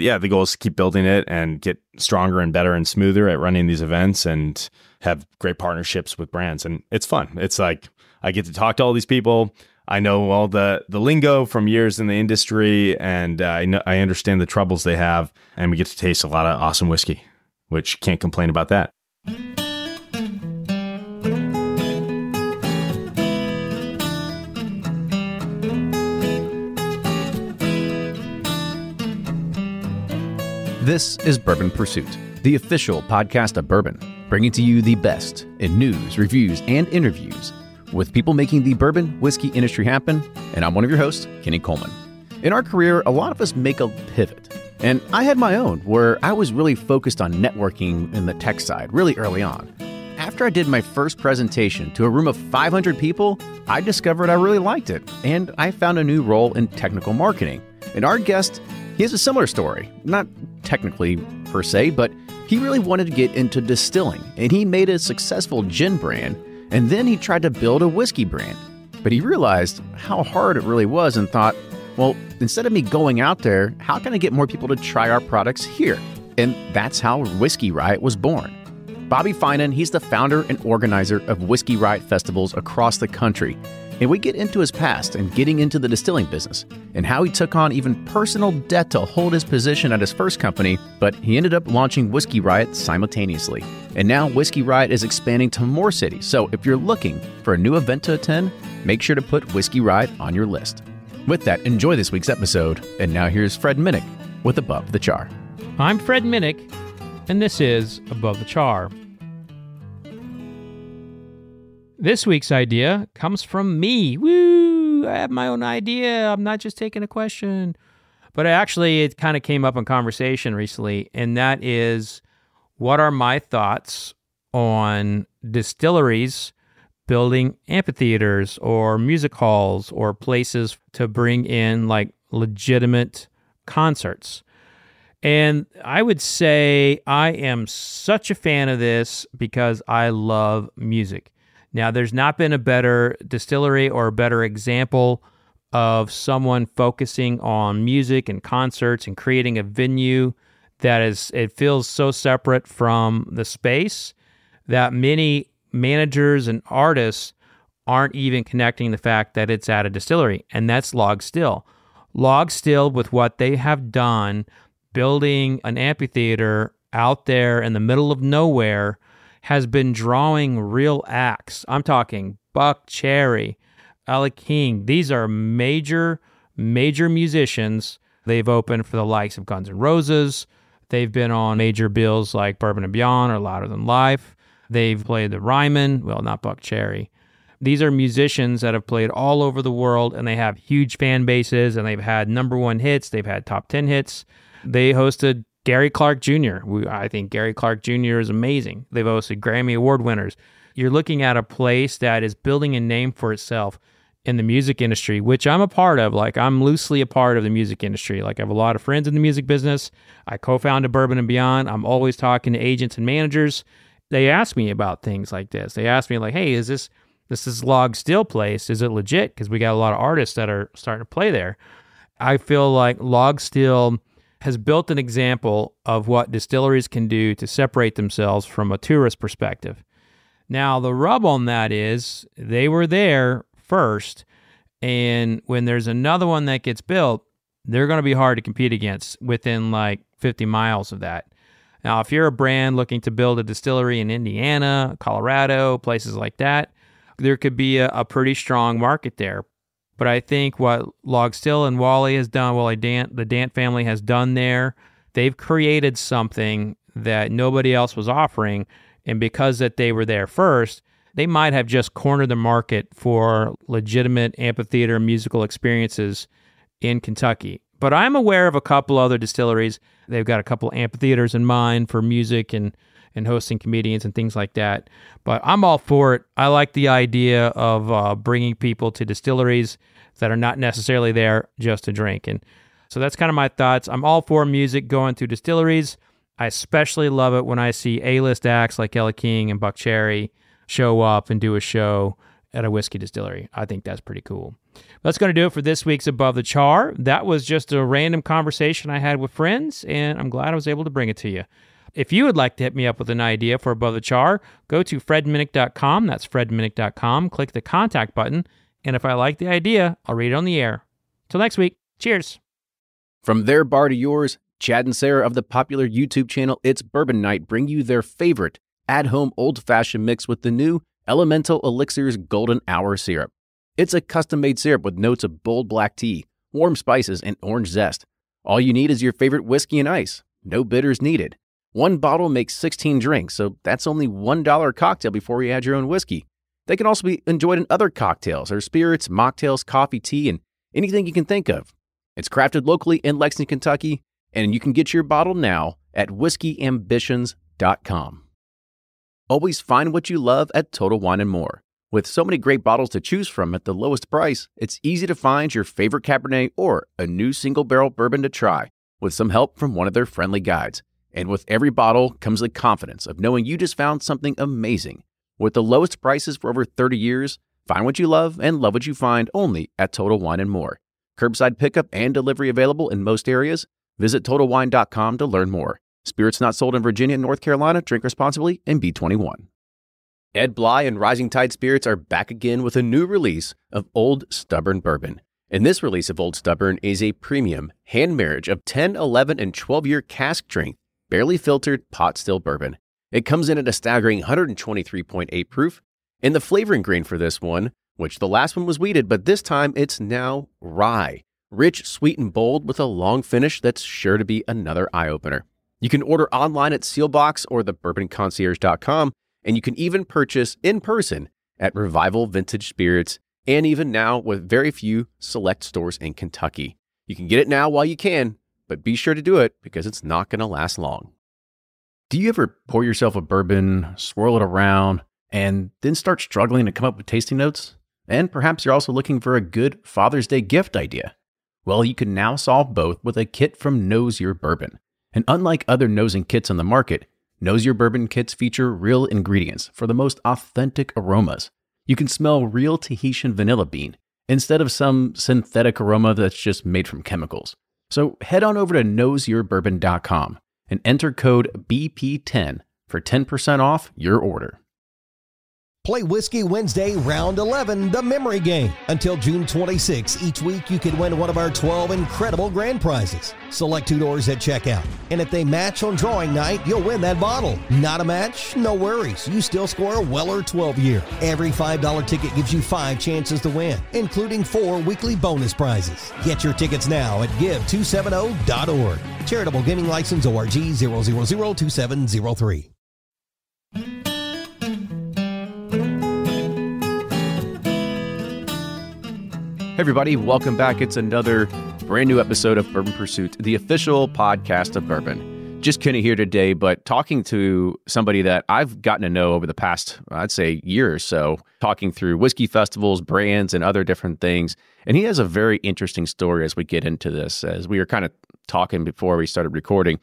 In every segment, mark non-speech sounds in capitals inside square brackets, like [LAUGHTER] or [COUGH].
yeah, the goal is to keep building it and get stronger and better and smoother at running these events and have great partnerships with brands. And it's fun. It's like I get to talk to all these people. I know all the the lingo from years in the industry, and uh, I know I understand the troubles they have, and we get to taste a lot of awesome whiskey, which can't complain about that. This is Bourbon Pursuit, the official podcast of bourbon, bringing to you the best in news, reviews, and interviews with people making the bourbon whiskey industry happen. And I'm one of your hosts, Kenny Coleman. In our career, a lot of us make a pivot. And I had my own, where I was really focused on networking in the tech side really early on. After I did my first presentation to a room of 500 people, I discovered I really liked it, and I found a new role in technical marketing. And our guest he has a similar story, not technically per se, but he really wanted to get into distilling, and he made a successful gin brand, and then he tried to build a whiskey brand. But he realized how hard it really was and thought, well, instead of me going out there, how can I get more people to try our products here? And that's how Whiskey Riot was born. Bobby Finan, he's the founder and organizer of Whiskey Riot festivals across the country, and we get into his past and getting into the distilling business and how he took on even personal debt to hold his position at his first company, but he ended up launching Whiskey Riot simultaneously. And now Whiskey Riot is expanding to more cities. So if you're looking for a new event to attend, make sure to put Whiskey Riot on your list. With that, enjoy this week's episode. And now here's Fred Minnick with Above the Char. I'm Fred Minnick, and this is Above the Char. This week's idea comes from me. Woo! I have my own idea. I'm not just taking a question. But actually, it kind of came up in conversation recently, and that is what are my thoughts on distilleries building amphitheaters or music halls or places to bring in like legitimate concerts? And I would say I am such a fan of this because I love music. Now, there's not been a better distillery or a better example of someone focusing on music and concerts and creating a venue that is it feels so separate from the space that many managers and artists aren't even connecting the fact that it's at a distillery and that's log still log still with what they have done building an amphitheater out there in the middle of nowhere has been drawing real acts. I'm talking Buck Cherry, Elle King. These are major, major musicians. They've opened for the likes of Guns N' Roses. They've been on major bills like Bourbon and Beyond or Louder Than Life. They've played the Ryman, well, not Buckcherry. These are musicians that have played all over the world and they have huge fan bases and they've had number one hits. They've had top 10 hits. They hosted Gary Clark Jr. We, I think Gary Clark Jr. is amazing. They've hosted Grammy Award winners. You're looking at a place that is building a name for itself in the music industry, which I'm a part of. Like I'm loosely a part of the music industry. Like I have a lot of friends in the music business. I co-founded Bourbon and Beyond. I'm always talking to agents and managers. They ask me about things like this. They ask me like, "Hey, is this this is log still place? Is it legit? Because we got a lot of artists that are starting to play there." I feel like log still has built an example of what distilleries can do to separate themselves from a tourist perspective. Now, the rub on that is they were there first, and when there's another one that gets built, they're going to be hard to compete against within like 50 miles of that. Now, if you're a brand looking to build a distillery in Indiana, Colorado, places like that, there could be a, a pretty strong market there. But I think what Log Still and Wally has done, Wally Dant, the Dant family has done there, they've created something that nobody else was offering. And because that they were there first, they might have just cornered the market for legitimate amphitheater musical experiences in Kentucky. But I'm aware of a couple other distilleries. They've got a couple amphitheaters in mind for music and and hosting comedians and things like that. But I'm all for it. I like the idea of uh, bringing people to distilleries that are not necessarily there just to drink. And so that's kind of my thoughts. I'm all for music going to distilleries. I especially love it when I see A-list acts like Elle King and Buckcherry show up and do a show at a whiskey distillery. I think that's pretty cool. That's going to do it for this week's Above the Char. That was just a random conversation I had with friends, and I'm glad I was able to bring it to you. If you would like to hit me up with an idea for Above the Char, go to fredminnick.com. That's fredminnick.com. Click the contact button, and if I like the idea, I'll read it on the air. Till next week, cheers. From their bar to yours, Chad and Sarah of the popular YouTube channel It's Bourbon Night bring you their favorite at home old fashioned mix with the new Elemental Elixirs Golden Hour Syrup. It's a custom made syrup with notes of bold black tea, warm spices, and orange zest. All you need is your favorite whiskey and ice. No bitters needed. One bottle makes 16 drinks, so that's only $1 cocktail before you add your own whiskey. They can also be enjoyed in other cocktails or spirits, mocktails, coffee, tea, and anything you can think of. It's crafted locally in Lexington, Kentucky, and you can get your bottle now at whiskeyambitions.com. Always find what you love at Total Wine and More. With so many great bottles to choose from at the lowest price, it's easy to find your favorite Cabernet or a new single barrel bourbon to try with some help from one of their friendly guides. And with every bottle comes the confidence of knowing you just found something amazing. With the lowest prices for over 30 years, find what you love and love what you find only at Total Wine and More. Curbside pickup and delivery available in most areas. Visit TotalWine.com to learn more. Spirits not sold in Virginia and North Carolina. Drink responsibly and B21. Ed Bly and Rising Tide Spirits are back again with a new release of Old Stubborn Bourbon. And this release of Old Stubborn is a premium hand marriage of 10, 11, and 12 year cask strength, barely filtered pot still bourbon. It comes in at a staggering 123.8 proof. And the flavoring grain for this one, which the last one was wheated, but this time it's now rye. Rich, sweet, and bold with a long finish that's sure to be another eye opener. You can order online at Seelbach's or thebourbonconcierge.com and you can even purchase in person at Revival Vintage Spirits and even now with very few select stores in Kentucky. You can get it now while you can, but be sure to do it because it's not going to last long. Do you ever pour yourself a bourbon, swirl it around, and then start struggling to come up with tasting notes? And perhaps you're also looking for a good Father's Day gift idea. Well, you can now solve both with a kit from Nose Your Bourbon. And unlike other nosing kits on the market, Nose Your Bourbon kits feature real ingredients for the most authentic aromas. You can smell real Tahitian vanilla bean instead of some synthetic aroma that's just made from chemicals. So head on over to noseyourbourbon.com and enter code BP10 for 10% off your order. Play Whiskey Wednesday, round 11, the memory game. Until June 26, each week you can win one of our 12 incredible grand prizes. Select two doors at checkout. And if they match on drawing night, you'll win that bottle. Not a match? No worries. You still score a Weller 12 year. Every $5 ticket gives you five chances to win, including four weekly bonus prizes. Get your tickets now at give270.org. Charitable Gaming License ORG 0002703. Hey everybody, welcome back. It's another brand new episode of Bourbon Pursuit, the official podcast of bourbon. Just Kenny here today, but talking to somebody that I've gotten to know over the past, I'd say, year or so, talking through whiskey festivals, brands, and other different things. And he has a very interesting story as we get into this. As we are kind of talking before we started recording,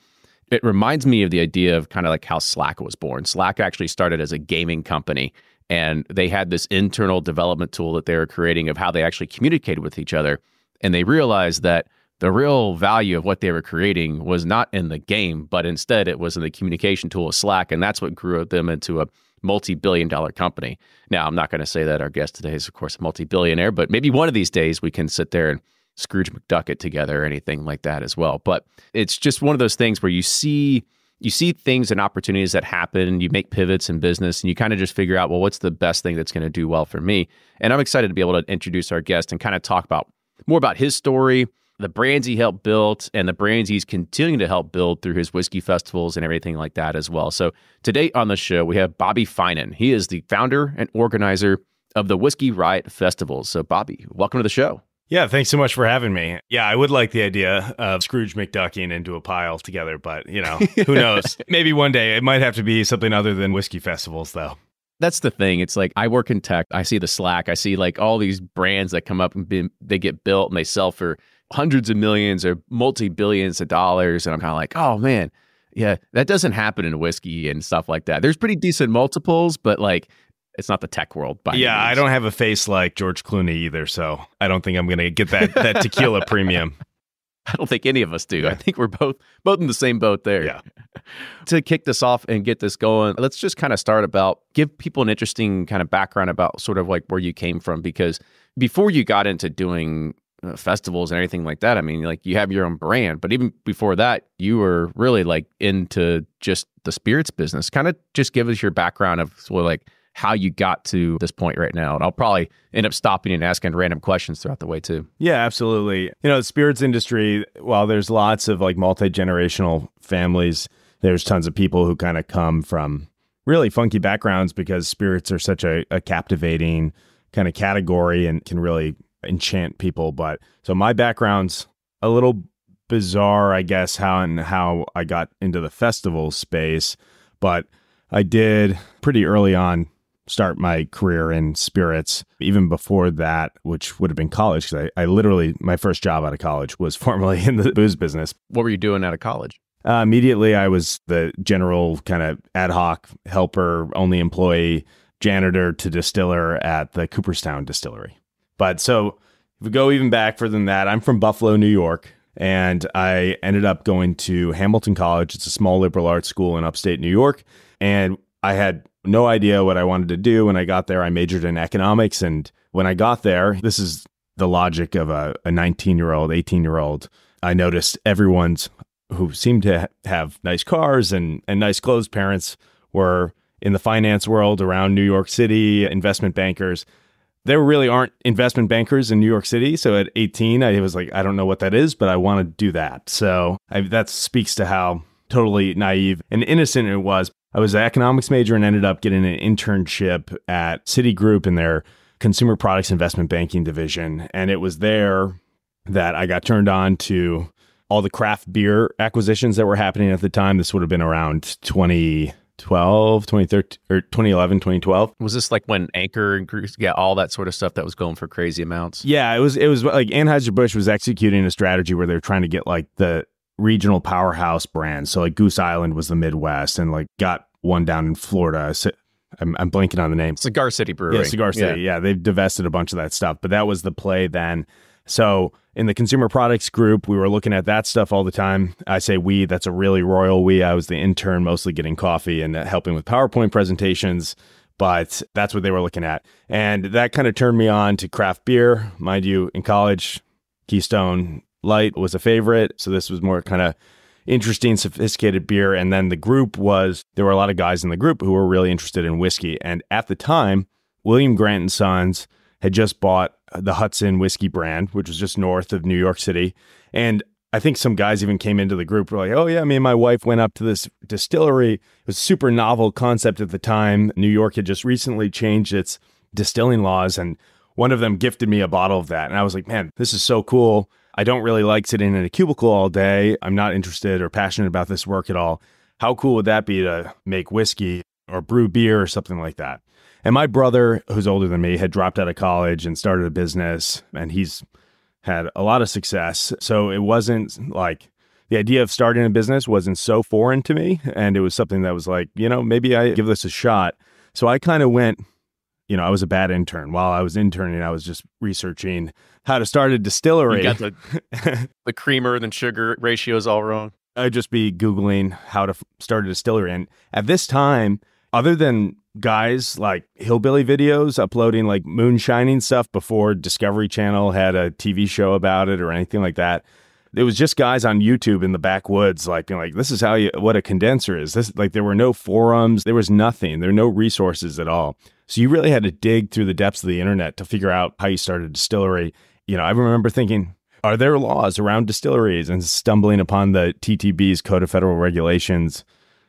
it reminds me of the idea of kind of like how Slack was born. Slack actually started as a gaming company and they had this internal development tool that they were creating of how they actually communicated with each other and they realized that the real value of what they were creating was not in the game but instead it was in the communication tool of slack and that's what grew them into a multi-billion dollar company now i'm not going to say that our guest today is of course a multi-billionaire but maybe one of these days we can sit there and scrooge mcduck it together or anything like that as well. But it's just one of those things where you see you see things and opportunities that happen you make pivots in business and you kind of just figure out well what's the best thing that's going to do well for me? And i'm excited to be able to introduce our guest and kind of talk about more about his story the brands he helped build and the brands he's continuing to help build through his whiskey festivals and everything like that as well. So today on the show we have bobby finan. He is the founder and organizer of the whiskey riot festivals so bobby welcome to the show yeah, thanks so much for having me. Yeah, I would like the idea of Scrooge McDucking into a pile together, but you know, who [LAUGHS] knows? Maybe one day it might have to be something other than whiskey festivals, though. That's the thing. It's like I work in tech. I see the Slack. I see like all these brands that come up and be, they get built and they sell for hundreds of millions or multi billions of dollars, and I'm kind of like, oh man, yeah, that doesn't happen in whiskey and stuff like that. There's pretty decent multiples, but like it's not the tech world. By yeah, I don't have a face like George Clooney either, so I don't think I'm going to get that that [LAUGHS] tequila premium. I don't think any of us do. I think we're both both in the same boat there. Yeah. [LAUGHS] to kick this off and get this going, let's just kind of start about give people an interesting kind of background about sort of like where you came from because before you got into doing uh, festivals and everything like that, I mean, like you have your own brand, but even before that, you were really like into just the spirits business. Kind of just give us your background of sort of like how you got to this point right now. And I'll probably end up stopping and asking random questions throughout the way too. Yeah, absolutely. You know, the spirits industry, while there's lots of like multi generational families, there's tons of people who kind of come from really funky backgrounds because spirits are such a, a captivating kind of category and can really enchant people. But so my background's a little bizarre, I guess, how and how I got into the festival space. But I did pretty early on start my career in spirits. Even before that, which would have been college, because I, I literally, my first job out of college was [LAUGHS] formerly in the booze business. What were you doing out of college? Uh, immediately, I was the general kind of ad hoc helper, only employee, janitor to distiller at the Cooperstown distillery. But so if we go even back further than that, I'm from Buffalo, New York. And I ended up going to Hamilton College. It's a small liberal arts school in upstate New York. And I had no idea what I wanted to do. When I got there, I majored in economics. And when I got there, this is the logic of a 19 year old, 18 year old. I noticed everyone's who seemed to have nice cars and, and nice clothes parents were in the finance world around New York City, investment bankers. There really aren't investment bankers in New York City. So at 18, I was like, I don't know what that is, but I want to do that. So I, that speaks to how totally naive and innocent it was. I was an economics major and ended up getting an internship at Citigroup in their consumer products investment banking division. And it was there that I got turned on to all the craft beer acquisitions that were happening at the time. This would have been around 2012, 2013, or 2011, 2012. Was this like when Anchor and yeah, all that sort of stuff that was going for crazy amounts? Yeah, it was. It was like Anheuser-Busch was executing a strategy where they were trying to get like the regional powerhouse brands. So like Goose Island was the Midwest, and like got one down in Florida. I'm, I'm blanking on the name. Cigar City Brewery. Yeah, Cigar City. Yeah. yeah, they've divested a bunch of that stuff, but that was the play then. So in the consumer products group, we were looking at that stuff all the time. I say we, that's a really royal we. I was the intern, mostly getting coffee and helping with PowerPoint presentations, but that's what they were looking at. And that kind of turned me on to craft beer. Mind you, in college, Keystone Light was a favorite. So this was more kind of interesting, sophisticated beer. And then the group was, there were a lot of guys in the group who were really interested in whiskey. And at the time, William Grant and Sons had just bought uh, the Hudson whiskey brand, which was just north of New York City. And I think some guys even came into the group were like, oh, yeah, me and my wife went up to this distillery. It was super novel concept at the time. New York had just recently changed its distilling laws. And one of them gifted me a bottle of that. And I was like, man, this is so cool. I don't really like sitting in a cubicle all day. I'm not interested or passionate about this work at all. How cool would that be to make whiskey or brew beer or something like that? And my brother, who's older than me, had dropped out of college and started a business, and he's had a lot of success. So it wasn't like the idea of starting a business wasn't so foreign to me. And it was something that was like, you know, maybe I give this a shot. So I kind of went, you know, I was a bad intern. While I was interning, I was just researching how to start a distillery. You got the, [LAUGHS] the creamer and sugar ratios all wrong. I'd just be Googling how to f- start a distillery. And at this time, other than guys like hillbilly videos uploading like moonshining stuff before Discovery Channel had a TV show about it or anything like that. It was just guys on YouTube in the backwoods, like being like, "This is how you what a condenser is." This like there were no forums, there was nothing, there were no resources at all. So you really had to dig through the depths of the internet to figure out how you started a distillery. You know, I remember thinking, are there laws around distilleries and stumbling upon the TTB's Code of Federal Regulations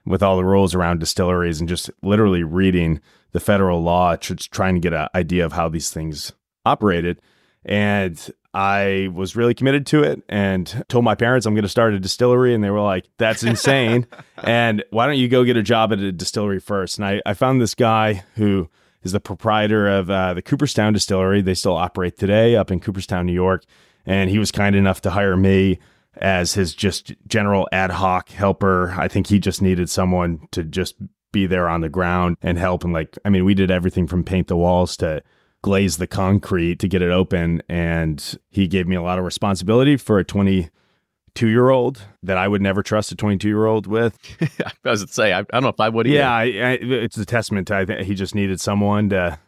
with all the rules around distilleries and just literally reading the federal law, trying to get an idea of how these things operated. And I was really committed to it and told my parents I'm going to start a distillery. And they were like, that's insane. [LAUGHS] and why don't you go get a job at a distillery first? And I, I found this guy who is the proprietor of uh, the Cooperstown distillery. They still operate today up in Cooperstown, New York. And he was kind enough to hire me as his just general ad hoc helper. I think he just needed someone to just be there on the ground and help. And like, I mean, we did everything from paint the walls to glaze the concrete to get it open. And he gave me a lot of responsibility for a 22 year old that I would never trust a 22 year old with. [LAUGHS] I was to say, I, I don't know if I would. Either. Yeah, I, I, it's a testament to I think he just needed someone to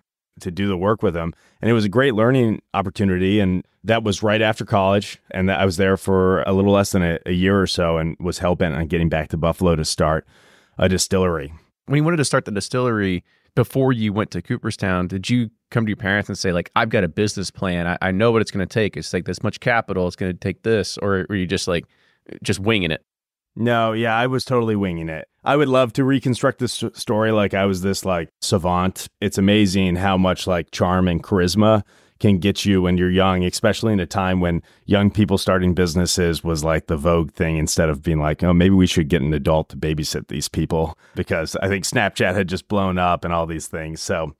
to do the work with him, and it was a great learning opportunity. And that was right after college, and I was there for a little less than a, a year or so, and was hell bent on getting back to Buffalo to start a distillery. When you wanted to start the distillery before you went to Cooperstown, did you come to your parents and say like, "I've got a business plan. I, I know what it's going to take. It's like this much capital. It's going to take this," or were you just like just winging it? No, yeah, I was totally winging it. I would love to reconstruct this story like I was this like savant. It's amazing how much like charm and charisma can get you when you're young, especially in a time when young people starting businesses was like the vogue thing instead of being like, oh, maybe we should get an adult to babysit these people because I think Snapchat had just blown up and all these things. So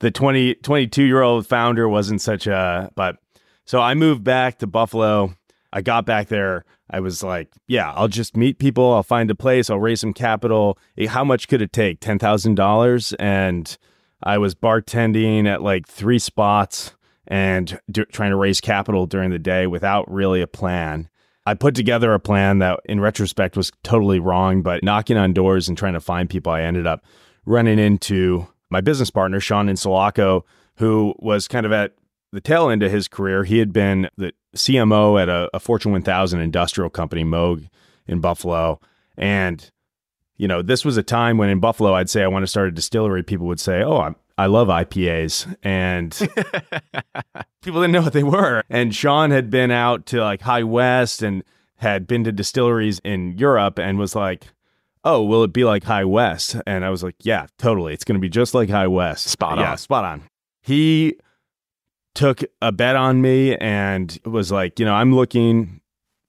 the 20, 22 year old founder wasn't such a, but so I moved back to Buffalo. I got back there. I was like, yeah, I'll just meet people. I'll find a place. I'll raise some capital. Eh, how much could it take? $10,000. And I was bartending at like three spots and do, trying to raise capital during the day without really a plan. I put together a plan that in retrospect was totally wrong, but knocking on doors and trying to find people, I ended up running into my business partner, Sean Insulaco, who was kind of at the tail end of his career. He had been the CMO at a, a Fortune 1000 industrial company, Moog, in Buffalo. And, you know, this was a time when in Buffalo, I'd say I want to start a distillery. People would say, Oh, I'm, I love IPAs. And [LAUGHS] people didn't know what they were. And Sean had been out to like High West and had been to distilleries in Europe and was like, Oh, will it be like High West? And I was like, Yeah, totally. It's going to be just like High West. Spot on. Spot on. He took a bet on me and was like, You know, I'm looking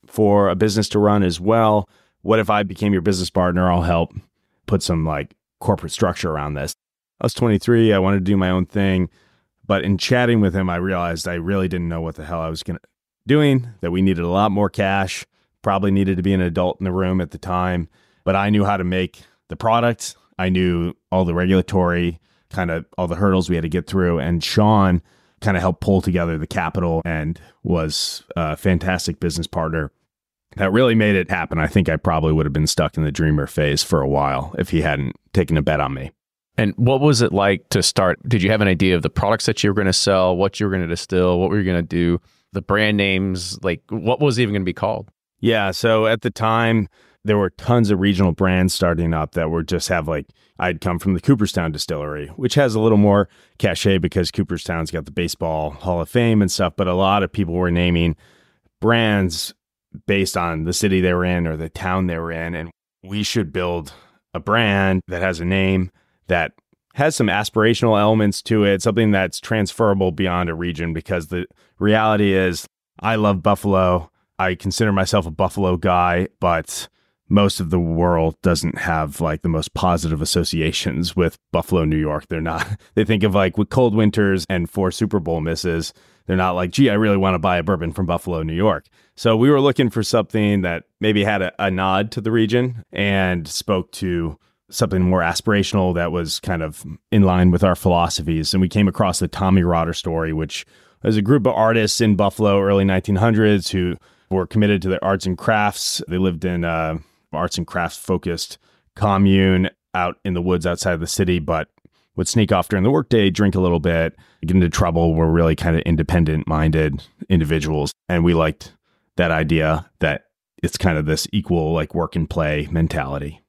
for a business to run as well. What if I became your business partner? I'll help put some like corporate structure around this. I was 23. I wanted to do my own thing. But in chatting with him, I realized I really didn't know what the hell I was gonna, doing, that we needed a lot more cash, probably needed to be an adult in the room at the time. But I knew how to make the product. I knew all the regulatory, kind of all the hurdles we had to get through. And Sean kind of helped pull together the capital and was a fantastic business partner that really made it happen. I think I probably would have been stuck in the dreamer phase for a while if he hadn't taken a bet on me. And what was it like to start? Did you have an idea of the products that you were going to sell, what you were going to distill, what were you going to do, the brand names, like what was even going to be called? Yeah. So at the time, there were tons of regional brands starting up that were just have like, I'd come from the Cooperstown distillery, which has a little more cachet because Cooperstown's got the baseball hall of fame and stuff. But a lot of people were naming brands based on the city they were in or the town they were in. And we should build a brand that has a name that has some aspirational elements to it, something that's transferable beyond a region because the reality is I love Buffalo. I consider myself a Buffalo guy, but most of the world doesn't have like the most positive associations with Buffalo, New York. They're not, [LAUGHS] they think of like with cold winters and four Super Bowl misses. They're not like, gee, I really want to buy a bourbon from Buffalo, New York. So we were looking for something that maybe had a, a nod to the region and spoke to something more aspirational that was kind of in line with our philosophies. And we came across the Tommy Rotter story, which was a group of artists in Buffalo, early 1900s, who were committed to the arts and crafts. They lived in uh, arts and crafts focused commune out in the woods outside of the city, but would sneak off during the workday, drink a little bit, get into trouble. We're really kind of independent minded individuals. And we liked that idea that it's kind of this equal like work and play mentality.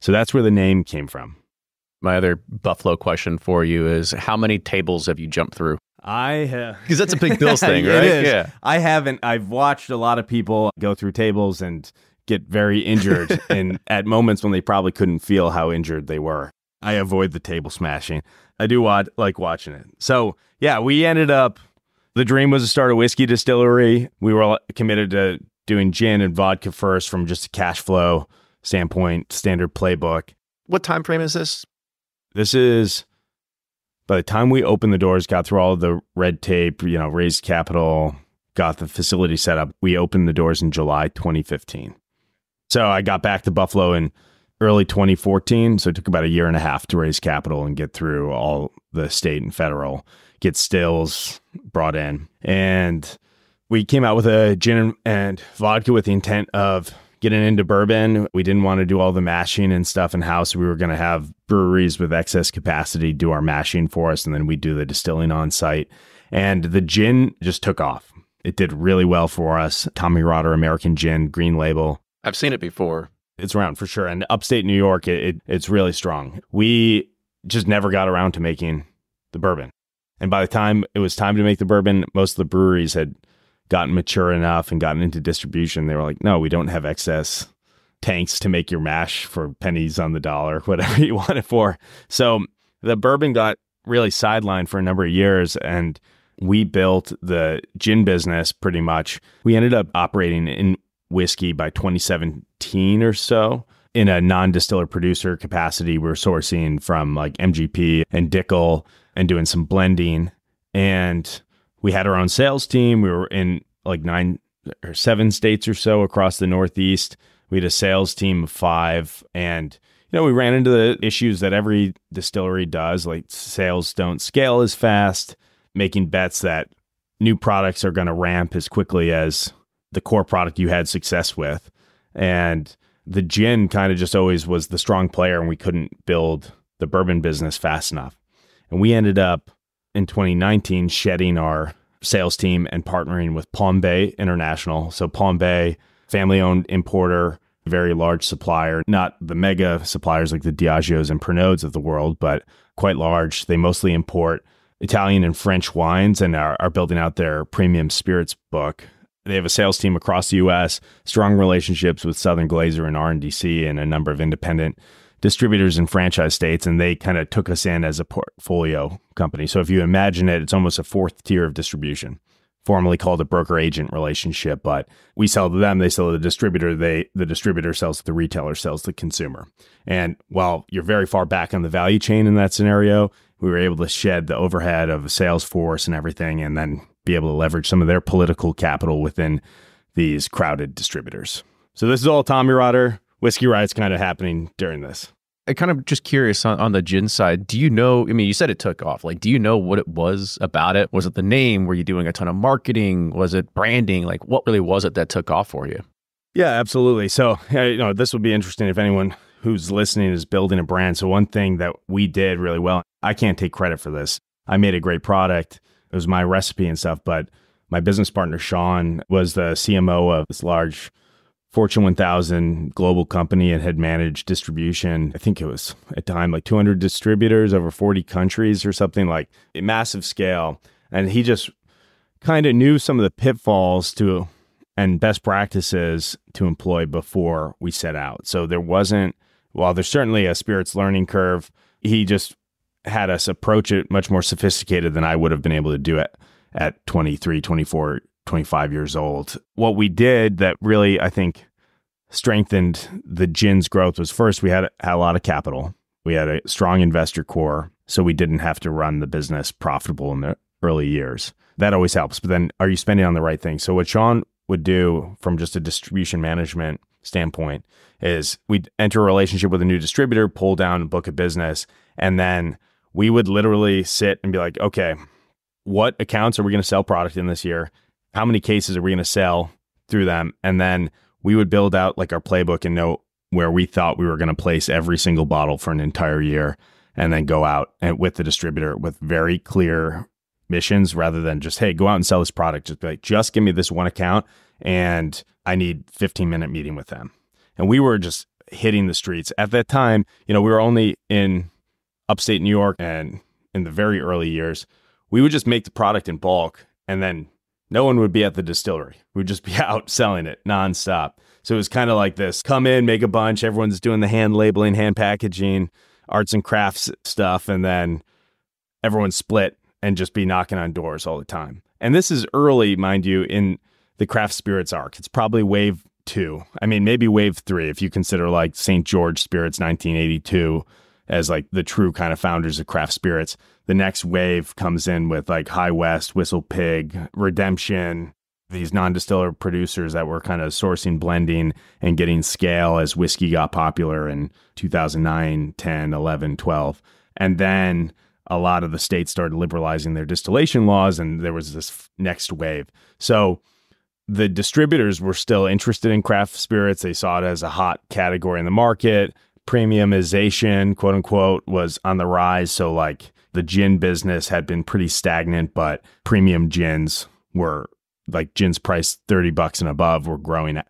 So that's where the name came from. My other Buffalo question for you is how many tables have you jumped through? I have [LAUGHS] because that's a big [LAUGHS] Bills thing, right? Yeah, I haven't. I've watched a lot of people go through tables and get very injured, [LAUGHS] and at moments when they probably couldn't feel how injured they were. I avoid the table smashing. I do want, like watching it. So yeah, we ended up. The dream was to start a whiskey distillery. We were committed to doing gin and vodka first from just a cash flow standpoint, standard playbook. What time frame is this? This is by the time we opened the doors, got through all the red tape, you know, raised capital, got the facility set up. We opened the doors in July 2015. So I got back to Buffalo in early 2014. So it took about a year and a half to raise capital and get through all the state and federal, get stills brought in. And we came out with a gin and vodka with the intent of getting into bourbon. We didn't want to do all the mashing and stuff in house. We were going to have breweries with excess capacity do our mashing for us, and then we'd do the distilling on site. And the gin just took off. It did really well for us. Tommy Rotter American Gin, green label. I've seen it before. It's around for sure. And upstate New York, it, it, it's really strong. We just never got around to making the bourbon. And by the time it was time to make the bourbon, most of the breweries had gotten mature enough and gotten into distribution. They were like, no, we don't have excess tanks to make your mash for pennies on the dollar, [LAUGHS] whatever you want it for. So the bourbon got really sidelined for a number of years. And we built the gin business pretty much. We ended up operating in whiskey by 2017 or so in a non-distiller producer capacity. We are sourcing from like MGP and Dickel and doing some blending. And we had our own sales team. We were in like nine or seven states or so across the Northeast. We had a sales team of five. And, you know, we ran into the issues that every distillery does, like sales don't scale as fast, making bets that new products are going to ramp as quickly as the core product you had success with. And the gin kind of just always was the strong player, and we couldn't build the bourbon business fast enough. And we ended up in 2019 shedding our sales team and partnering with Palm Bay International. So, Palm Bay, family owned importer, very large supplier, not the mega suppliers like the Diageos and Pernods of the world, but quite large. They mostly import Italian and French wines and are, are building out their premium spirits book. They have a sales team across the U.S., strong relationships with Southern Glazer's and RNDC, and a number of independent distributors in franchise states, and they kind of took us in as a portfolio company. So if you imagine it, it's almost a fourth tier of distribution, formerly called a broker agent relationship. But we sell to them, they sell to the distributor, they the distributor sells to the retailer, sells to the consumer. And while you're very far back on the value chain in that scenario, we were able to shed the overhead of a sales force and everything, and then be able to leverage some of their political capital within these crowded distributors. So this is all Tommy Rotter whiskey riots kind of happening during this. I kind of just curious on, on the gin side. Do you know? I mean, you said it took off. Like, do you know what it was about it? Was it the name? Were you doing a ton of marketing? Was it branding? Like, what really was it that took off for you? Yeah, absolutely. So, you know, this would be interesting if anyone who's listening is building a brand. So, one thing that we did really well, I can't take credit for this. I made a great product. It was my recipe and stuff, but my business partner Sean was the CMO of this large Fortune 1000 global company and had managed distribution. I think it was at time like 200 distributors over 40 countries or something like a massive scale. And he just kind of knew some of the pitfalls to and best practices to employ before we set out. So there wasn't, while there's certainly a spirits learning curve, he just had us approach it much more sophisticated than I would have been able to do it at 23, 24 25 years old. What we did that really, I think, strengthened the gin's growth was first, we had, had a lot of capital. We had a strong investor core, so we didn't have to run the business profitable in the early years. That always helps. But then, are you spending on the right thing? So, what Sean would do from just a distribution management standpoint is we'd enter a relationship with a new distributor, pull down a book of business, and then we would literally sit and be like, okay, what accounts are we going to sell product in this year? how many cases are we going to sell through them? And then we would build out like our playbook and know where we thought we were going to place every single bottle for an entire year and then go out and with the distributor with very clear missions rather than just, hey, go out and sell this product. Just be like, just give me this one account and I need 15 minute meeting with them. And we were just hitting the streets. At that time, you know, we were only in upstate New York and in the very early years, we would just make the product in bulk and then no one would be at the distillery. We'd just be [LAUGHS] out selling it nonstop. So it was kind of like this come in, make a bunch. Everyone's doing the hand labeling, hand packaging, arts and crafts stuff. And then everyone split and just be knocking on doors all the time. And this is early, mind you, in the craft spirits arc. It's probably wave two. I mean, maybe wave three if you consider like St. George Spirits 1982 as like the true kind of founders of craft spirits. The next wave comes in with like High West, Whistle Pig, Redemption, these non-distiller producers that were kind of sourcing blending and getting scale as whiskey got popular in 2009 10 11 12 and then a lot of the states started liberalizing their distillation laws and there was this next wave. So the distributors were still interested in craft spirits. They saw it as a hot category in the market premiumization quote unquote was on the rise so like the gin business had been pretty stagnant but premium gins were like gin's price 30 bucks and above were growing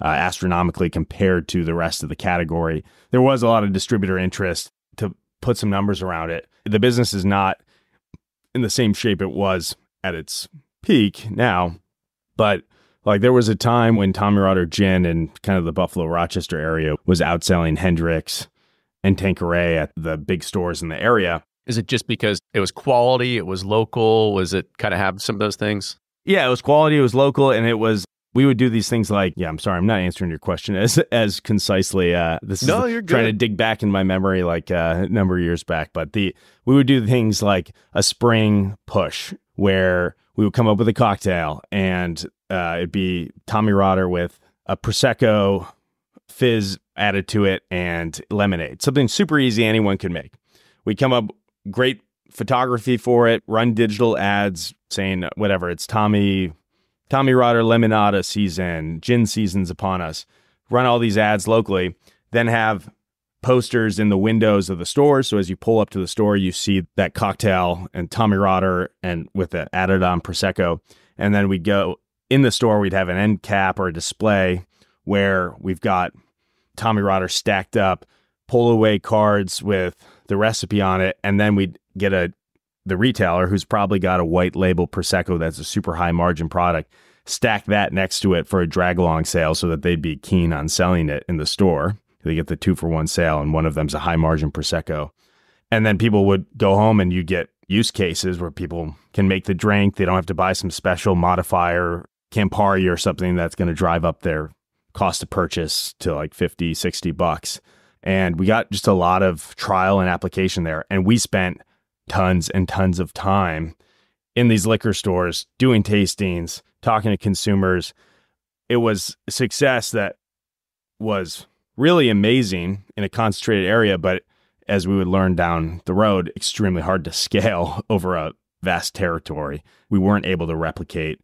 uh, astronomically compared to the rest of the category. There was a lot of distributor interest to put some numbers around it. The business is not in the same shape it was at its peak now, but like there was a time when Tommy Rotter gin in kind of the Buffalo Rochester area was outselling Hendrick's and Tanqueray at the big stores in the area. Is it just because it was quality, it was local? Was it kind of have some of those things? Yeah, it was quality. It was local, and it was. We would do these things like, yeah, I'm sorry, I'm not answering your question as as concisely. Uh, this is no, you're trying good. to dig back in my memory like uh, a number of years back. But the we would do things like a spring push where we would come up with a cocktail, and uh, it'd be Tommy Rotter with a prosecco fizz added to it and lemonade. Something super easy anyone could make. We come up great photography for it, run digital ads saying whatever, it's Tommy Tommy Rotter Lemonada season, gin season's upon us. Run all these ads locally, then have posters in the windows of the store. So as you pull up to the store, you see that cocktail and Tommy Rotter and with the added on Prosecco. And then we'd go in the store, we'd have an end cap or a display where we've got Tommy Rotter stacked up, pull away cards with the recipe on it, and then we'd get a the retailer who's probably got a white label prosecco that's a super high margin product stack that next to it for a drag along sale so that they'd be keen on selling it in the store they get the two for one sale and one of them's a high margin prosecco. And then people would go home and you get use cases where people can make the drink. They don't have to buy some special modifier campari or something that's going to drive up their cost of purchase to like 50 60 bucks. And we got just a lot of trial and application there. And we spent tons and tons of time in these liquor stores doing tastings, talking to consumers. It was success that was really amazing in a concentrated area, but as we would learn down the road, extremely hard to [LAUGHS] scale over a vast territory. We weren't able to replicate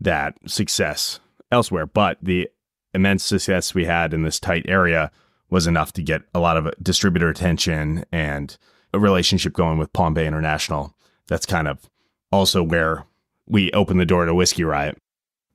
that success elsewhere, but the immense success we had in this tight area was enough to get a lot of distributor attention and a relationship going with Palm Bay International. That's kind of also where we opened the door to Whiskey Riot.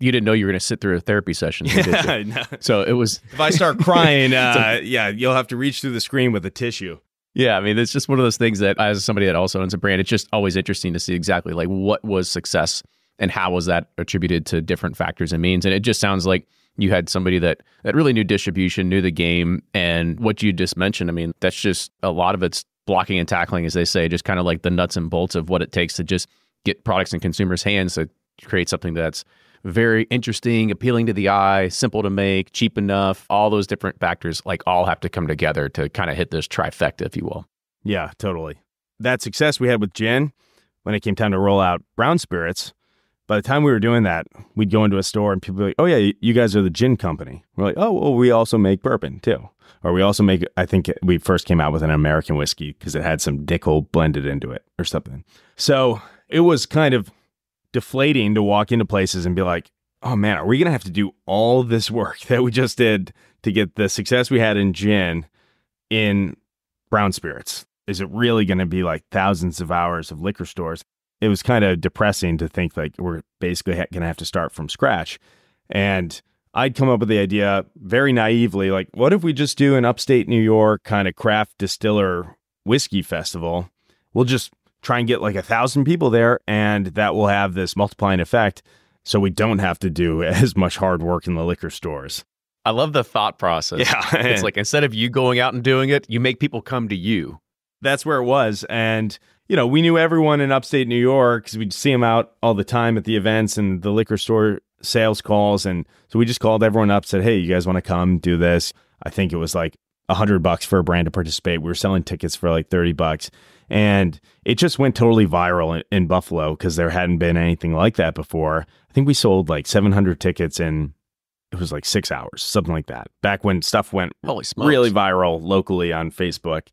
You didn't know you were going to sit through a therapy session. Yeah, [LAUGHS] no. So it was. If I start crying, [LAUGHS] uh, yeah, you'll have to reach through the screen with a tissue. Yeah, I mean, it's just one of those things that, as somebody that also owns a brand, it's just always interesting to see exactly like what was success and how was that attributed to different factors and means. And it just sounds like you had somebody that that really knew distribution, knew the game, and what you just mentioned. I mean, that's just a lot of it's blocking and tackling, as they say, just kind of like the nuts and bolts of what it takes to just get products in consumers' hands to create something that's very interesting, appealing to the eye, simple to make, cheap enough. All those different factors like all have to come together to kind of hit this trifecta, if you will. Yeah, totally. That success we had with gin when it came time to roll out brown spirits, by the time we were doing that, we'd go into a store and people would be like, "Oh yeah, you guys are the gin company." We're like, "Oh, well, we also make bourbon too." Or we also make, I think we first came out with an American whiskey because it had some Dickel blended into it or something. So it was kind of deflating to walk into places and be like, oh man, are we going to have to do all this work [LAUGHS] that we just did to get the success we had in gin in brown spirits? Is it really going to be like thousands of hours of liquor stores? It was kind of depressing to think like we're basically ha- going to have to start from scratch. And I'd come up with the idea very naively like, what if we just do an upstate New York kind of craft distiller whiskey festival? We'll just try and get like a thousand people there, and that will have this multiplying effect. So we don't have to do [LAUGHS] as much hard work in the liquor stores. I love the thought process. Yeah. it's like instead of you going out and doing it, you make people come to you. That's where it was. And, you know, we knew everyone in upstate New York because we'd see them out all the time at the events and the liquor store sales calls. And so we just called everyone up, said, hey, you guys want to come do this? I think it was like a hundred bucks for a brand to participate. We were selling tickets for like 30 bucks. And it just went totally viral in, in Buffalo because there hadn't been anything like that before. I think we sold like 700 tickets in it was like six hours, something like that. Back when stuff went really viral locally on Facebook.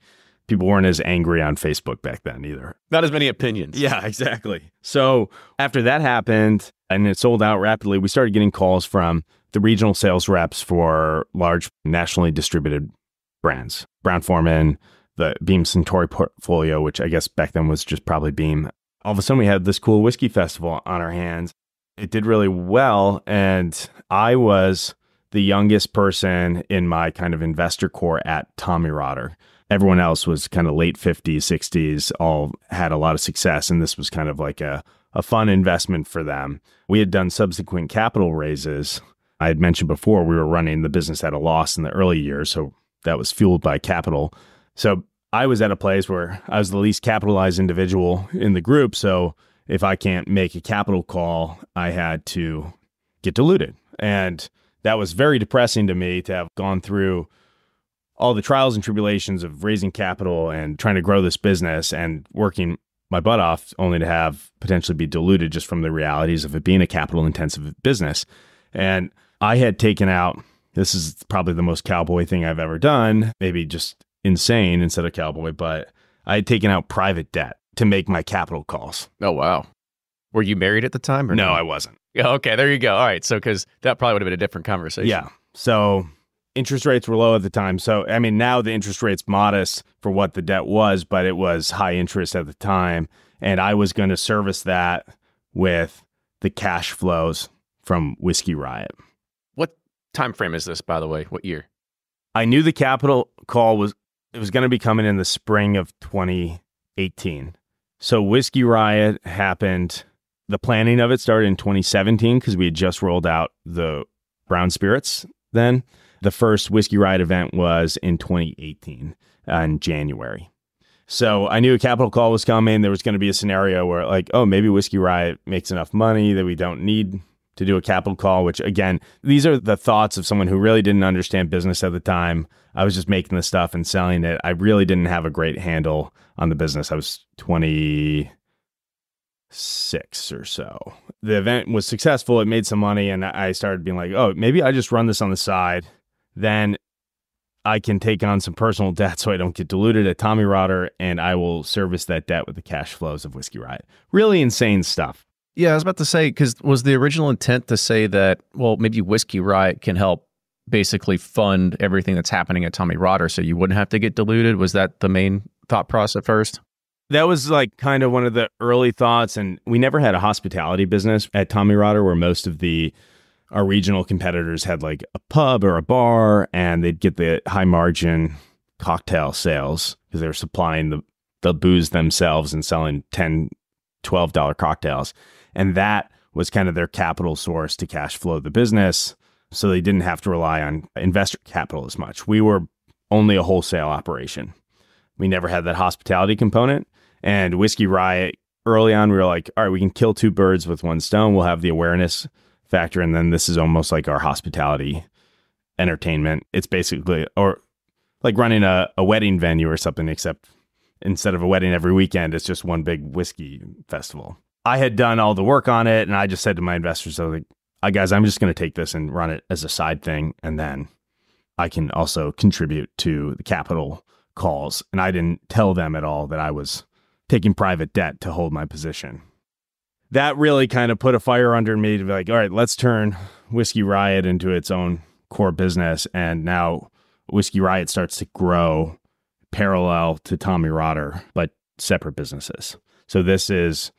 People weren't as angry on Facebook back then either. Not as many opinions. Yeah, exactly. So after that happened and it sold out rapidly, we started getting calls from the regional sales reps for large nationally distributed brands. Brown Forman, the Beam Suntory portfolio, which I guess back then was just probably Beam. All of a sudden, we had this cool whiskey festival on our hands. It did really well. And I was the youngest person in my kind of investor core at Tommy Rotter. Everyone else was kind of late 50s, 60s, all had a lot of success. And this was kind of like a, a fun investment for them. We had done subsequent capital raises. I had mentioned before we were running the business at a loss in the early years. So that was fueled by capital. So I was at a place where I was the least capitalized individual in the group. So if I can't make a capital call, I had to get diluted. And that was very depressing to me to have gone through all the trials and tribulations of raising capital and trying to grow this business and working my butt off only to have potentially be diluted just from the realities of it being a capital intensive business. And I had taken out this is probably the most cowboy thing I've ever done, maybe just insane instead of cowboy, but I had taken out private debt to make my capital calls. Oh, wow. Were you married at the time or no, I wasn't. Okay, there you go. All right. So, because that probably would have been a different conversation. Yeah. So interest rates were low at the time. So, I mean, now the interest rate's modest for what the debt was, but it was high interest at the time. And I was going to service that with the cash flows from Whiskey Riot. What time frame is this, by the way? What year? I knew the capital call was it was going to be coming in the spring of 2018. So Whiskey Riot happened. The planning of it started in 2017 because we had just rolled out the brown spirits then. The first Whiskey Riot event was in 2018 uh, in January. So I knew a capital call was coming. There was going to be a scenario where, like, oh, maybe Whiskey Riot makes enough money that we don't need to do a capital call, which again, these are the thoughts of someone who really didn't understand business at the time. I was just making the stuff and selling it. I really didn't have a great handle on the business. I was 26 or so. The event was successful. It made some money. And I started being like, oh, maybe I just run this on the side. Then I can take on some personal debt so I don't get diluted at Tommy Rotter and I will service that debt with the cash flows of Whiskey Riot. Really insane stuff. Yeah, I was about to say because was the original intent to say that well maybe Whiskey Riot can help basically fund everything that's happening at Tommy Rotter, so you wouldn't have to get diluted. Was that the main thought process first? That was like kind of one of the early thoughts, and we never had a hospitality business at Tommy Rotter, where most of the our regional competitors had like a pub or a bar, and they'd get the high margin cocktail sales because they were supplying the the booze themselves and selling 10 12 dollar cocktails and that was kind of their capital source to cash flow the business. So they didn't have to rely on investor capital as much. We were only a wholesale operation. We never had that hospitality component. And Whiskey Riot, early on, we were like, all right, we can kill two birds with one stone. We'll have the awareness factor. And then this is almost like our hospitality entertainment. It's basically, or like running a, a wedding venue or something, except instead of a wedding every weekend, it's just one big whiskey festival. I had done all the work on it, and I just said to my investors, "I was like, I guys, I'm just going to take this and run it as a side thing, and then I can also contribute to the capital calls." And I didn't tell them at all that I was taking private debt to hold my position. That really kind of put a fire under me to be like, all right, let's turn Whiskey Riot into its own core business. And now Whiskey Riot starts to grow parallel to Tommy Rotter, but separate businesses. So this is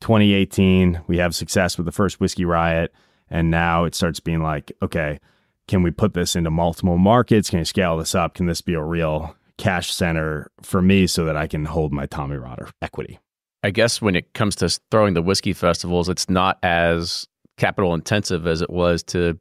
2018, we have success with the first Whiskey Riot. And now it starts being like, okay, can we put this into multiple markets? Can you scale this up? Can this be a real cash center for me so that I can hold my Tommy Rotter equity? I guess when it comes to throwing the whiskey festivals, it's not as capital intensive as it was to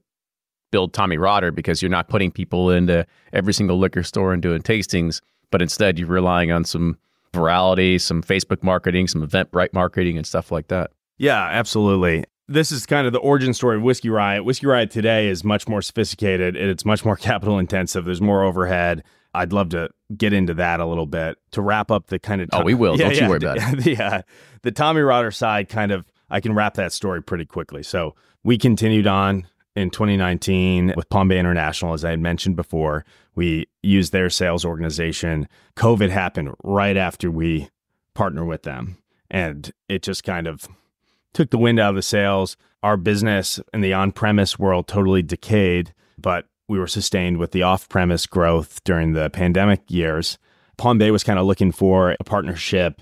build Tommy Rotter because you're not putting people into every single liquor store and doing tastings, but instead you're relying on some virality, some Facebook marketing, some Eventbrite marketing, and stuff like that. Yeah, absolutely. This is kind of the origin story of Whiskey Riot. Whiskey Riot today is much more sophisticated. It's much more [LAUGHS] capital intensive. There's more overhead. I'd love to get into that a little bit to wrap up the kind of. Oh, we will. [LAUGHS] Don't you worry about it. [LAUGHS] The, uh, the Tommy Rotter side kind of, I can wrap that story pretty quickly. So we continued on in 2019 with Palm Bay International, as I had mentioned before. We used their sales organization. COVID happened right after we partnered with them. And it just kind of took the wind out of the sails. Our business in the on premise world totally decayed, but we were sustained with the off premise growth during the pandemic years. Palm Bay was kind of looking for a partnership